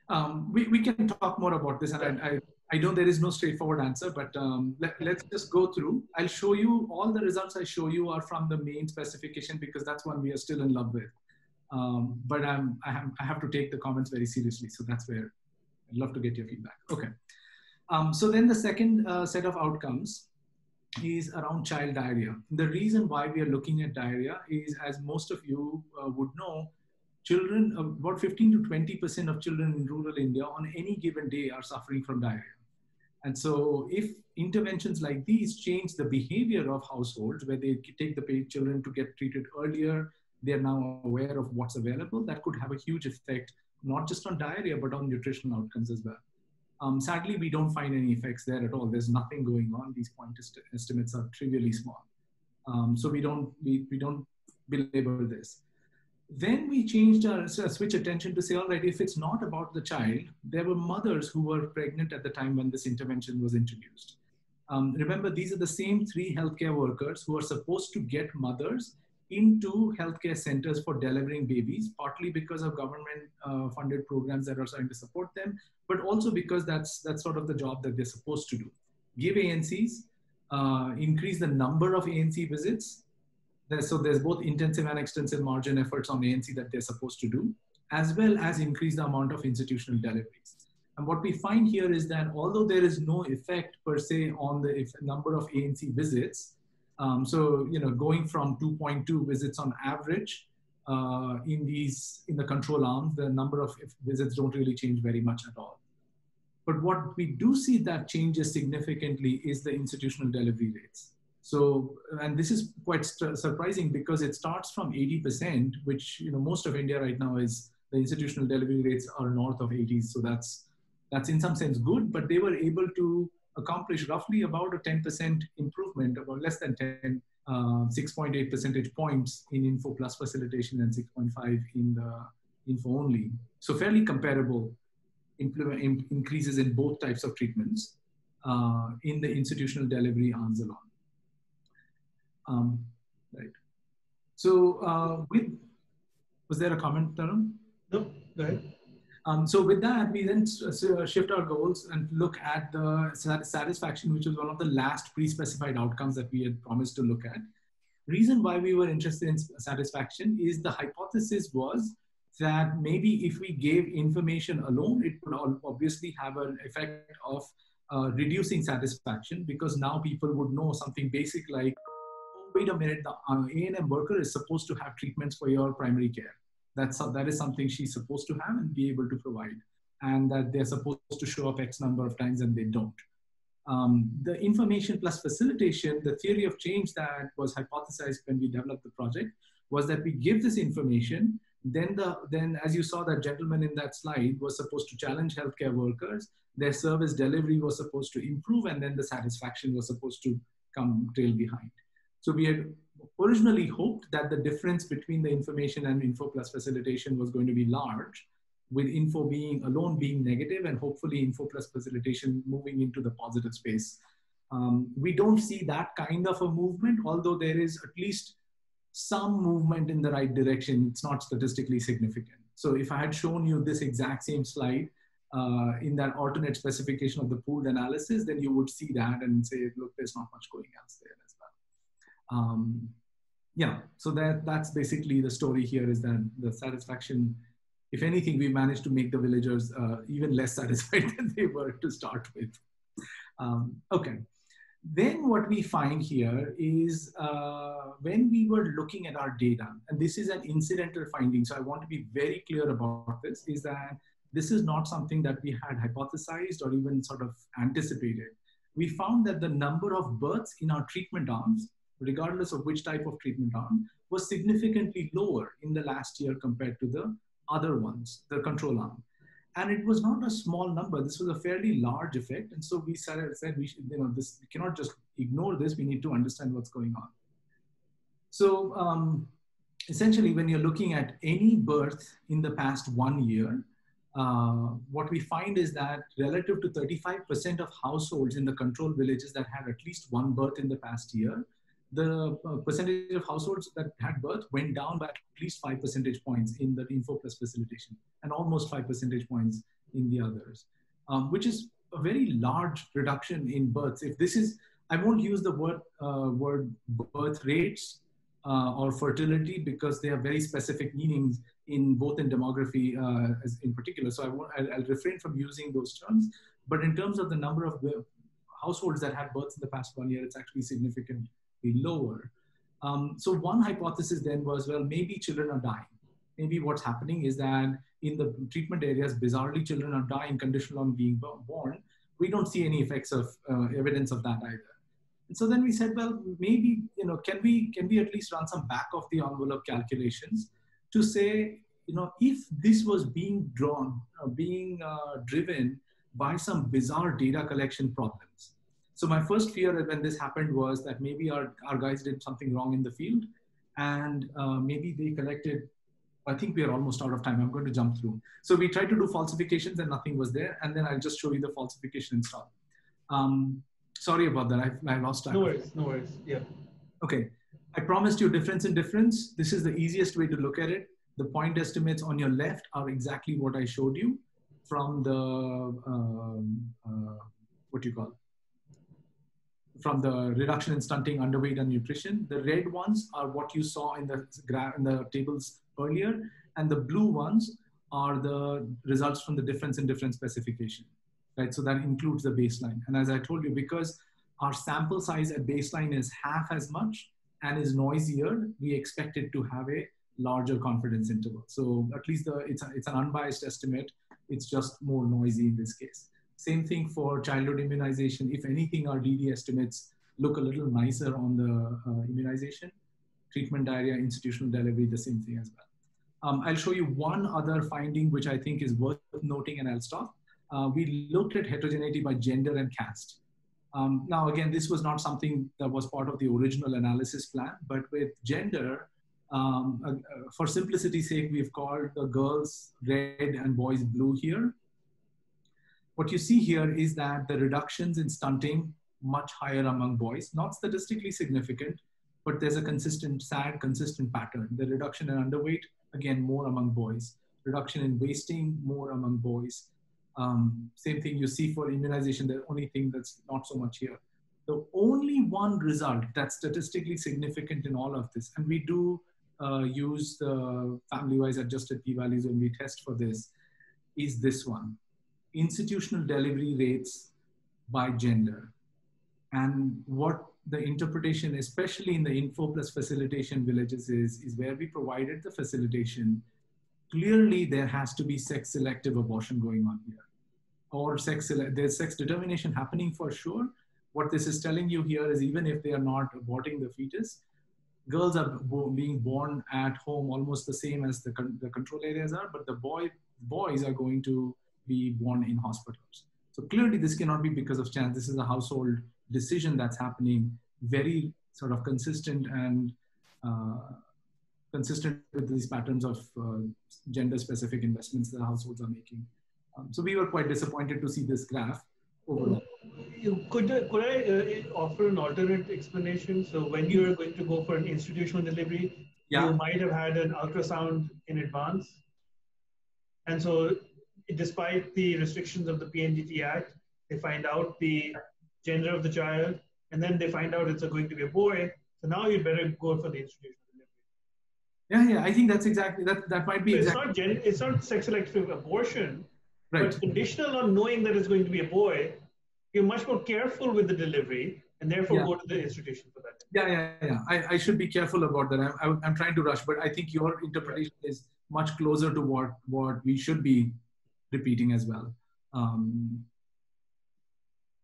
Um, we, we can talk more about this, and I, I, I know there is no straightforward answer, but um, let, let's just go through. I'll show you all the results I show you are from the main specification because that's one we are still in love with. Um, but I'm, I, have, I have to take the comments very seriously, so that's where I'd love to get your feedback. Okay. Um, so then the second uh, set of outcomes is around child diarrhea. The reason why we are looking at diarrhea is, as most of you uh, would know, children, about 15 to 20% of children in rural India on any given day are suffering from diarrhea. And so if interventions like these change the behavior of households where they take the children to get treated earlier, they're now aware of what's available, that could have a huge effect, not just on diarrhea, but on nutritional outcomes as well. Um, sadly, we don't find any effects there at all. There's nothing going on. These point est estimates are trivially small. Um, so we don't, we, we don't belabor this. Then we changed our, switch attention to say, all right, if it's not about the child, there were mothers who were pregnant at the time when this intervention was introduced. Um, remember, these are the same three healthcare workers who are supposed to get mothers into healthcare centers for delivering babies, partly because of government uh, funded programs that are starting to support them, but also because that's, that's sort of the job that they're supposed to do. Give ANCs, uh, increase the number of ANC visits. So there's both intensive and extensive margin efforts on ANC that they're supposed to do, as well as increase the amount of institutional deliveries. And what we find here is that although there is no effect per se on the number of ANC visits, um, so, you know, going from 2.2 visits on average uh, in these, in the control arms, the number of visits don't really change very much at all. But what we do see that changes significantly is the institutional delivery rates. So, and this is quite surprising because it starts from 80%, which, you know, most of India right now is the institutional delivery rates are north of 80s. So that's, That's in some sense good, but they were able to accomplish roughly about a 10% improvement, about less than 10, uh, 6.8 percentage points in info plus facilitation and 6.5 in the info only. So fairly comparable increases in both types of treatments uh, in the institutional delivery arms alone. Um, right. So uh, with, was there a comment, Tarun? No, go ahead. Um, so with that, we then shift our goals and look at the satisfaction, which was one of the last pre-specified outcomes that we had promised to look at. Reason why we were interested in satisfaction is the hypothesis was that maybe if we gave information alone, it would obviously have an effect of uh, reducing satisfaction because now people would know something basic like, oh, wait a minute, the uh, ANM worker is supposed to have treatments for your primary care. That's, that is something she's supposed to have and be able to provide. And that they're supposed to show up X number of times and they don't. Um, the information plus facilitation, the theory of change that was hypothesized when we developed the project was that we give this information then the then as you saw that gentleman in that slide was supposed to challenge healthcare workers their service delivery was supposed to improve and then the satisfaction was supposed to come trail behind so we had originally hoped that the difference between the information and info plus facilitation was going to be large with info being alone being negative and hopefully info plus facilitation moving into the positive space um, we don't see that kind of a movement although there is at least some movement in the right direction, it's not statistically significant. So if I had shown you this exact same slide uh, in that alternate specification of the pooled analysis, then you would see that and say, look, there's not much going else there. Um, yeah, so that, that's basically the story here is that the satisfaction, if anything, we managed to make the villagers uh, even less satisfied than they were to start with. Um, okay, then what we find here is uh, when we were looking at our data, and this is an incidental finding, so I want to be very clear about this, is that this is not something that we had hypothesized or even sort of anticipated. We found that the number of births in our treatment arms, regardless of which type of treatment arm, was significantly lower in the last year compared to the other ones, the control arm and it was not a small number. This was a fairly large effect, and so we said, said we should, you know, this we cannot just ignore this. We need to understand what's going on. So um, essentially, when you're looking at any birth in the past one year, uh, what we find is that relative to 35% of households in the control villages that had at least one birth in the past year, the uh, percentage of households that had birth went down by at least five percentage points in the info plus facilitation and almost five percentage points in the others, um, which is a very large reduction in births. If this is, I won't use the word, uh, word birth rates uh, or fertility because they have very specific meanings in both in demography uh, in particular. So I won't, I'll, I'll refrain from using those terms. But in terms of the number of households that had births in the past one year, it's actually significant be lower. Um, so one hypothesis then was, well, maybe children are dying. Maybe what's happening is that in the treatment areas, bizarrely, children are dying conditional on being born. We don't see any effects of uh, evidence of that either. And so then we said, well, maybe you know, can we can we at least run some back of the envelope calculations to say, you know, if this was being drawn, uh, being uh, driven by some bizarre data collection problems, so my first fear when this happened was that maybe our, our guys did something wrong in the field and uh, maybe they collected, I think we are almost out of time. I'm going to jump through. So we tried to do falsifications and nothing was there. And then I'll just show you the falsification install. Um, sorry about that. I, I lost time. No worries, no worries. Yeah. Okay. I promised you difference in difference. This is the easiest way to look at it. The point estimates on your left are exactly what I showed you from the, um, uh, what do you call it? From the reduction in stunting, underweight, and nutrition. The red ones are what you saw in the, in the tables earlier, and the blue ones are the results from the difference in difference specification, right? So that includes the baseline. And as I told you, because our sample size at baseline is half as much and is noisier, we expect it to have a larger confidence interval. So at least the, it's, a, it's an unbiased estimate. It's just more noisy in this case. Same thing for childhood immunization. If anything, our DD estimates look a little nicer on the uh, immunization. Treatment diarrhea, institutional delivery, the same thing as well. Um, I'll show you one other finding which I think is worth noting and I'll stop. uh, we looked at heterogeneity by gender and caste. Um, now, again, this was not something that was part of the original analysis plan, but with gender, um, uh, uh, for simplicity's sake, we've called the girls red and boys blue here. What you see here is that the reductions in stunting much higher among boys, not statistically significant, but there's a consistent, sad, consistent pattern. The reduction in underweight, again, more among boys. Reduction in wasting, more among boys. Um, same thing you see for immunization, the only thing that's not so much here. The only one result that's statistically significant in all of this, and we do uh, use the family-wise adjusted p-values when we test for this, is this one. Institutional delivery rates by gender. And what the interpretation, especially in the info plus facilitation villages is, is where we provided the facilitation clearly there has to be sex selective abortion going on here or sex there's sex determination happening for sure what this is telling you here is even if they are not aborting the fetus girls are bo- being born at home almost the same as the, con- the control areas are but the boy boys are going to be born in hospitals so clearly this cannot be because of chance this is a household decision that's happening very sort of consistent and uh, consistent with these patterns of uh, gender specific investments that households are making. Um, so we were quite disappointed to see this graph overall. Could, could I uh, offer an alternate explanation? So when you're going to go for an institutional delivery, yeah. you might have had an ultrasound in advance. And so despite the restrictions of the PNDT Act, they find out the gender of the child, and then they find out it's going to be a boy. So now you better go for the institutional yeah, yeah, I think that's exactly that. That might be. So exactly. It's not gen, it's not sex selective abortion, right. but conditional on knowing that it's going to be a boy. You're much more careful with the delivery, and therefore yeah. go to the institution for that. Yeah, yeah, yeah. I, I should be careful about that. I'm, I'm trying to rush, but I think your interpretation is much closer to what what we should be repeating as well. Um,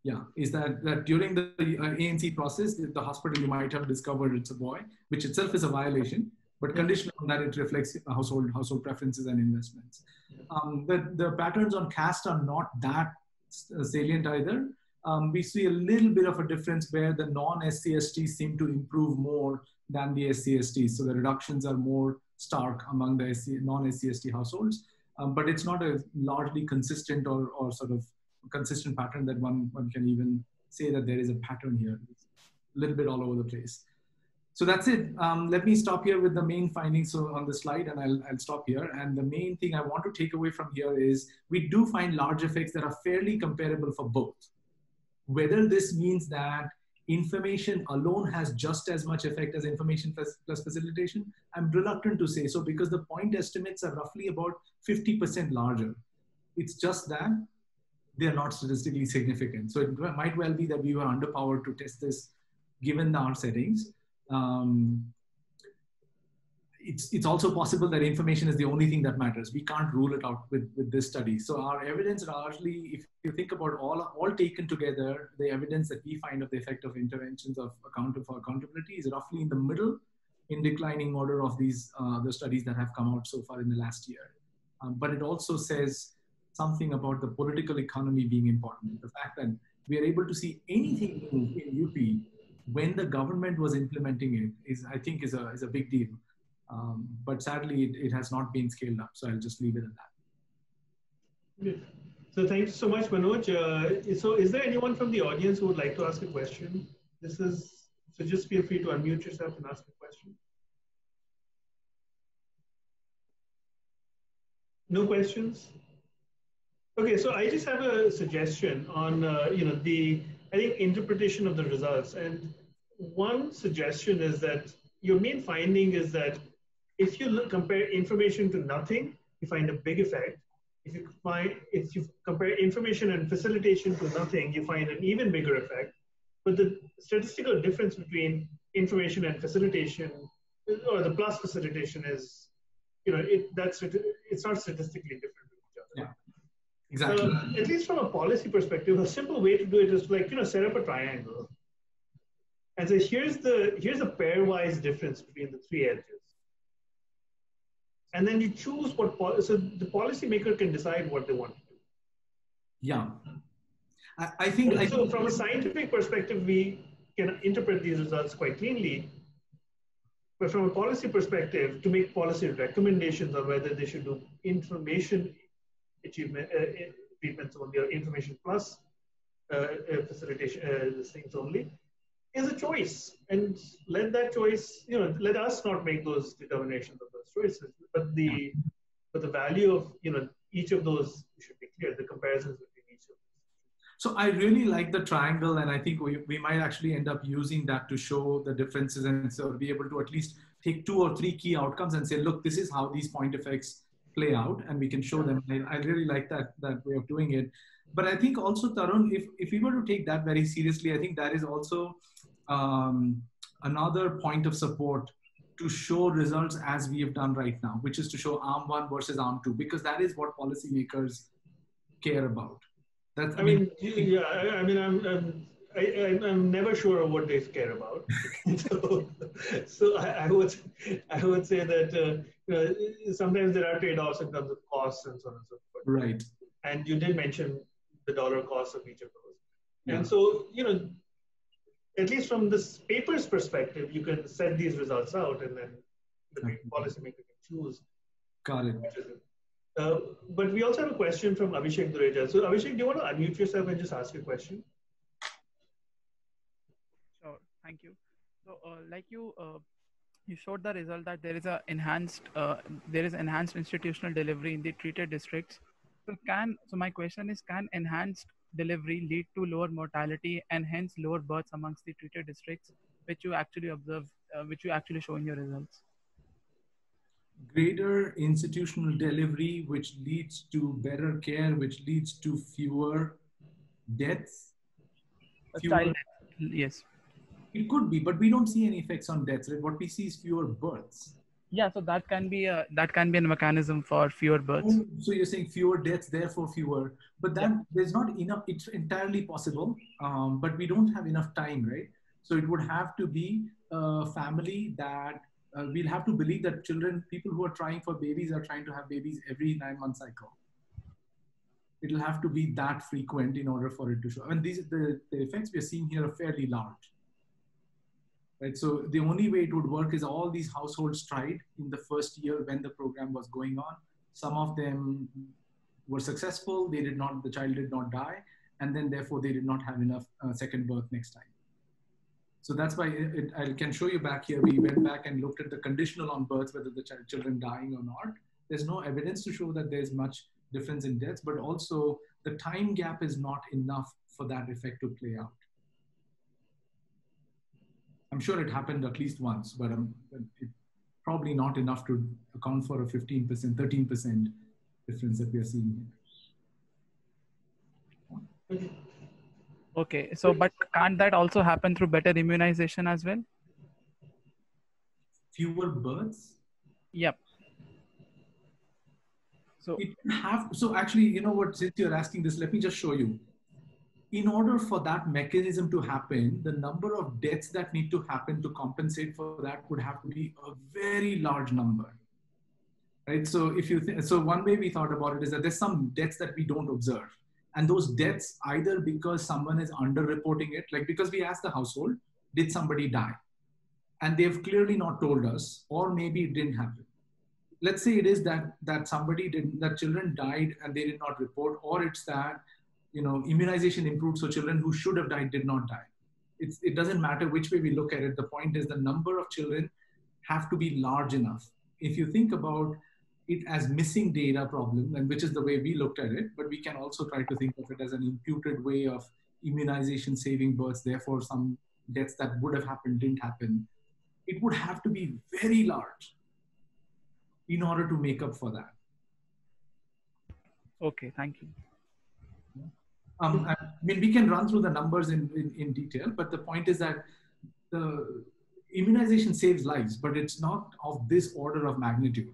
yeah, is that, that during the uh, ANC process, the hospital you might have discovered it's a boy, which itself is a violation but conditional on that it reflects household household preferences and investments. Um, the, the patterns on caste are not that salient either. Um, we see a little bit of a difference where the non-SCST seem to improve more than the SCST. So the reductions are more stark among the SC, non-SCST households, um, but it's not a largely consistent or, or sort of consistent pattern that one, one can even say that there is a pattern here. It's a little bit all over the place. So that's it. Um, let me stop here with the main findings on the slide and I'll, I'll stop here. And the main thing I want to take away from here is we do find large effects that are fairly comparable for both. Whether this means that information alone has just as much effect as information plus, plus facilitation, I'm reluctant to say so because the point estimates are roughly about 50% larger. It's just that they are not statistically significant. So it might well be that we were underpowered to test this given our settings um, it's, it's also possible that information is the only thing that matters. We can't rule it out with, with this study. So our evidence largely, if you think about all, all taken together, the evidence that we find of the effect of interventions of account for accountability is roughly in the middle in declining order of these uh, the studies that have come out so far in the last year. Um, but it also says something about the political economy being important. The fact that we are able to see anything move in UP when the government was implementing it is, I think, is a, is a big deal. Um, but sadly, it, it, has not been scaled up. So I'll just leave it at that. So thanks so much, Manoj. Uh, so is there anyone from the audience who would like to ask a question? This is, so just feel free to unmute yourself and ask a question. No questions? Okay, so I just have a suggestion on, uh, you know, the, I think, interpretation of the results. And one suggestion is that your main finding is that if you look, compare information to nothing, you find a big effect. If you find if you compare information and facilitation to nothing, you find an even bigger effect. But the statistical difference between information and facilitation, or the plus facilitation, is you know it that's it's not statistically different from each other. Yeah. Exactly. So, at least from a policy perspective, a simple way to do it is like you know set up a triangle and so here's the here's the pairwise difference between the three edges. And then you choose what so the policymaker can decide what they want to do. Yeah. I, I think. So, I from a scientific perspective, we can interpret these results quite cleanly. But from a policy perspective, to make policy recommendations on whether they should do information achievement uh, treatments only or information plus uh, uh, facilitation uh, things only, is a choice. And let that choice, you know, let us not make those determinations choices. But the but the value of you know each of those should be clear. The comparisons between each of them. So I really like the triangle, and I think we, we might actually end up using that to show the differences and so be able to at least take two or three key outcomes and say, look, this is how these point effects play out, and we can show them. I, I really like that that way of doing it. But I think also Tarun, if if we were to take that very seriously, I think that is also um, another point of support to show results as we have done right now, which is to show arm one versus arm two, because that is what policymakers care about. That's, I, I mean, mean, yeah, I, I mean, I'm, I'm I, am never sure of what they care about. so, so I, I, would, I would say that uh, you know, sometimes there are trade-offs in terms of costs and so on and so forth. Right. And you did mention the dollar cost of each of those. Yeah. And so, you know, at least from this paper's perspective, you can set these results out and then the policymaker can choose. Got it. Uh, but we also have a question from Abhishek Dureja. So Abhishek, do you want to unmute yourself and just ask your question? Sure. Thank you. So, uh, like you, uh, you showed the result that there is a enhanced, uh, there is enhanced institutional delivery in the treated districts. So, can so my question is, can enhanced delivery lead to lower mortality and hence lower births amongst the treated districts, which you actually observe, uh, which you actually show in your results? Greater institutional delivery, which leads to better care, which leads to fewer deaths. Fewer, Child, yes. It could be, but we don't see any effects on deaths. Right? What we see is fewer births yeah so that can be a that can be a mechanism for fewer births. Oh, so you're saying fewer deaths therefore fewer. But then yeah. there's not enough it's entirely possible um, but we don't have enough time right? So it would have to be a family that uh, we'll have to believe that children people who are trying for babies are trying to have babies every nine month cycle. It'll have to be that frequent in order for it to show. And these the, the effects we're seeing here are fairly large right? So the only way it would work is all these households tried in the first year when the program was going on. Some of them were successful. They did not, the child did not die. And then therefore they did not have enough uh, second birth next time. So that's why it, it, I can show you back here. We went back and looked at the conditional on births, whether the child, children dying or not. There's no evidence to show that there's much difference in deaths, but also the time gap is not enough for that effect to play out. I'm sure it happened at least once, but um, it, probably not enough to account for a 15%, 13% difference that we are seeing here. Okay, so but can't that also happen through better immunization as well? Fewer births? Yep. So it have so actually, you know what, since you're asking this, let me just show you in order for that mechanism to happen, the number of deaths that need to happen to compensate for that would have to be a very large number. Right. So if you th- so one way we thought about it is that there's some deaths that we don't observe. And those deaths either because someone is underreporting it, like because we asked the household, did somebody die? And they've clearly not told us, or maybe it didn't happen. Let's say it is that that somebody didn't that children died and they did not report, or it's that you know, immunization improved, so children who should have died did not die. It's, it doesn't matter which way we look at it. The point is the number of children have to be large enough. If you think about it as missing data problem, and which is the way we looked at it, but we can also try to think of it as an imputed way of immunization saving births. Therefore, some deaths that would have happened didn't happen. It would have to be very large in order to make up for that. Okay, thank you. Um, I mean, we can run through the numbers in, in, in detail, but the point is that the immunization saves lives, but it's not of this order of magnitude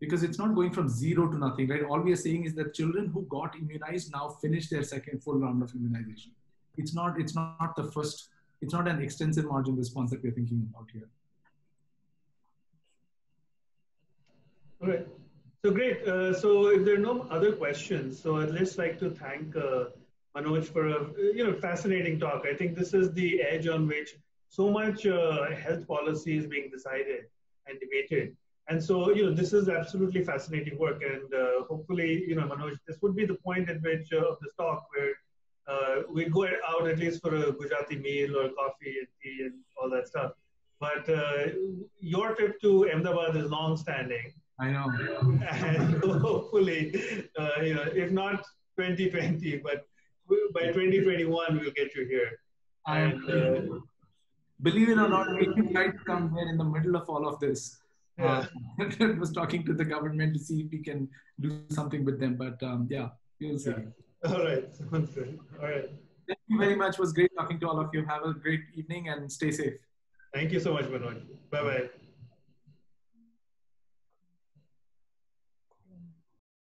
because it's not going from zero to nothing, right? All we are saying is that children who got immunized now finish their second full round of immunization. It's not, it's not the first, it's not an extensive margin response that we're thinking about here. All right. So great. Uh, so if there are no other questions, so I'd just like to thank uh, Manoj for a you know fascinating talk. I think this is the edge on which so much uh, health policy is being decided and debated. And so you know this is absolutely fascinating work, and uh, hopefully you know Manoj, this would be the point at which uh, of this talk where uh, we go out at least for a Gujarati meal or coffee and tea and all that stuff. But your trip to Ahmedabad is long standing I know. and hopefully, uh, you know, if not 2020, but by 2021, we'll get you here. And uh, believe it or not, we tried to come here in the middle of all of this. Yeah. Uh, was talking to the government to see if we can do something with them, but um, yeah, we'll see. Yeah. All right, sounds good. All right. Thank you very much. It was great talking to all of you. Have a great evening and stay safe. Thank you so much, Manoj. Bye bye.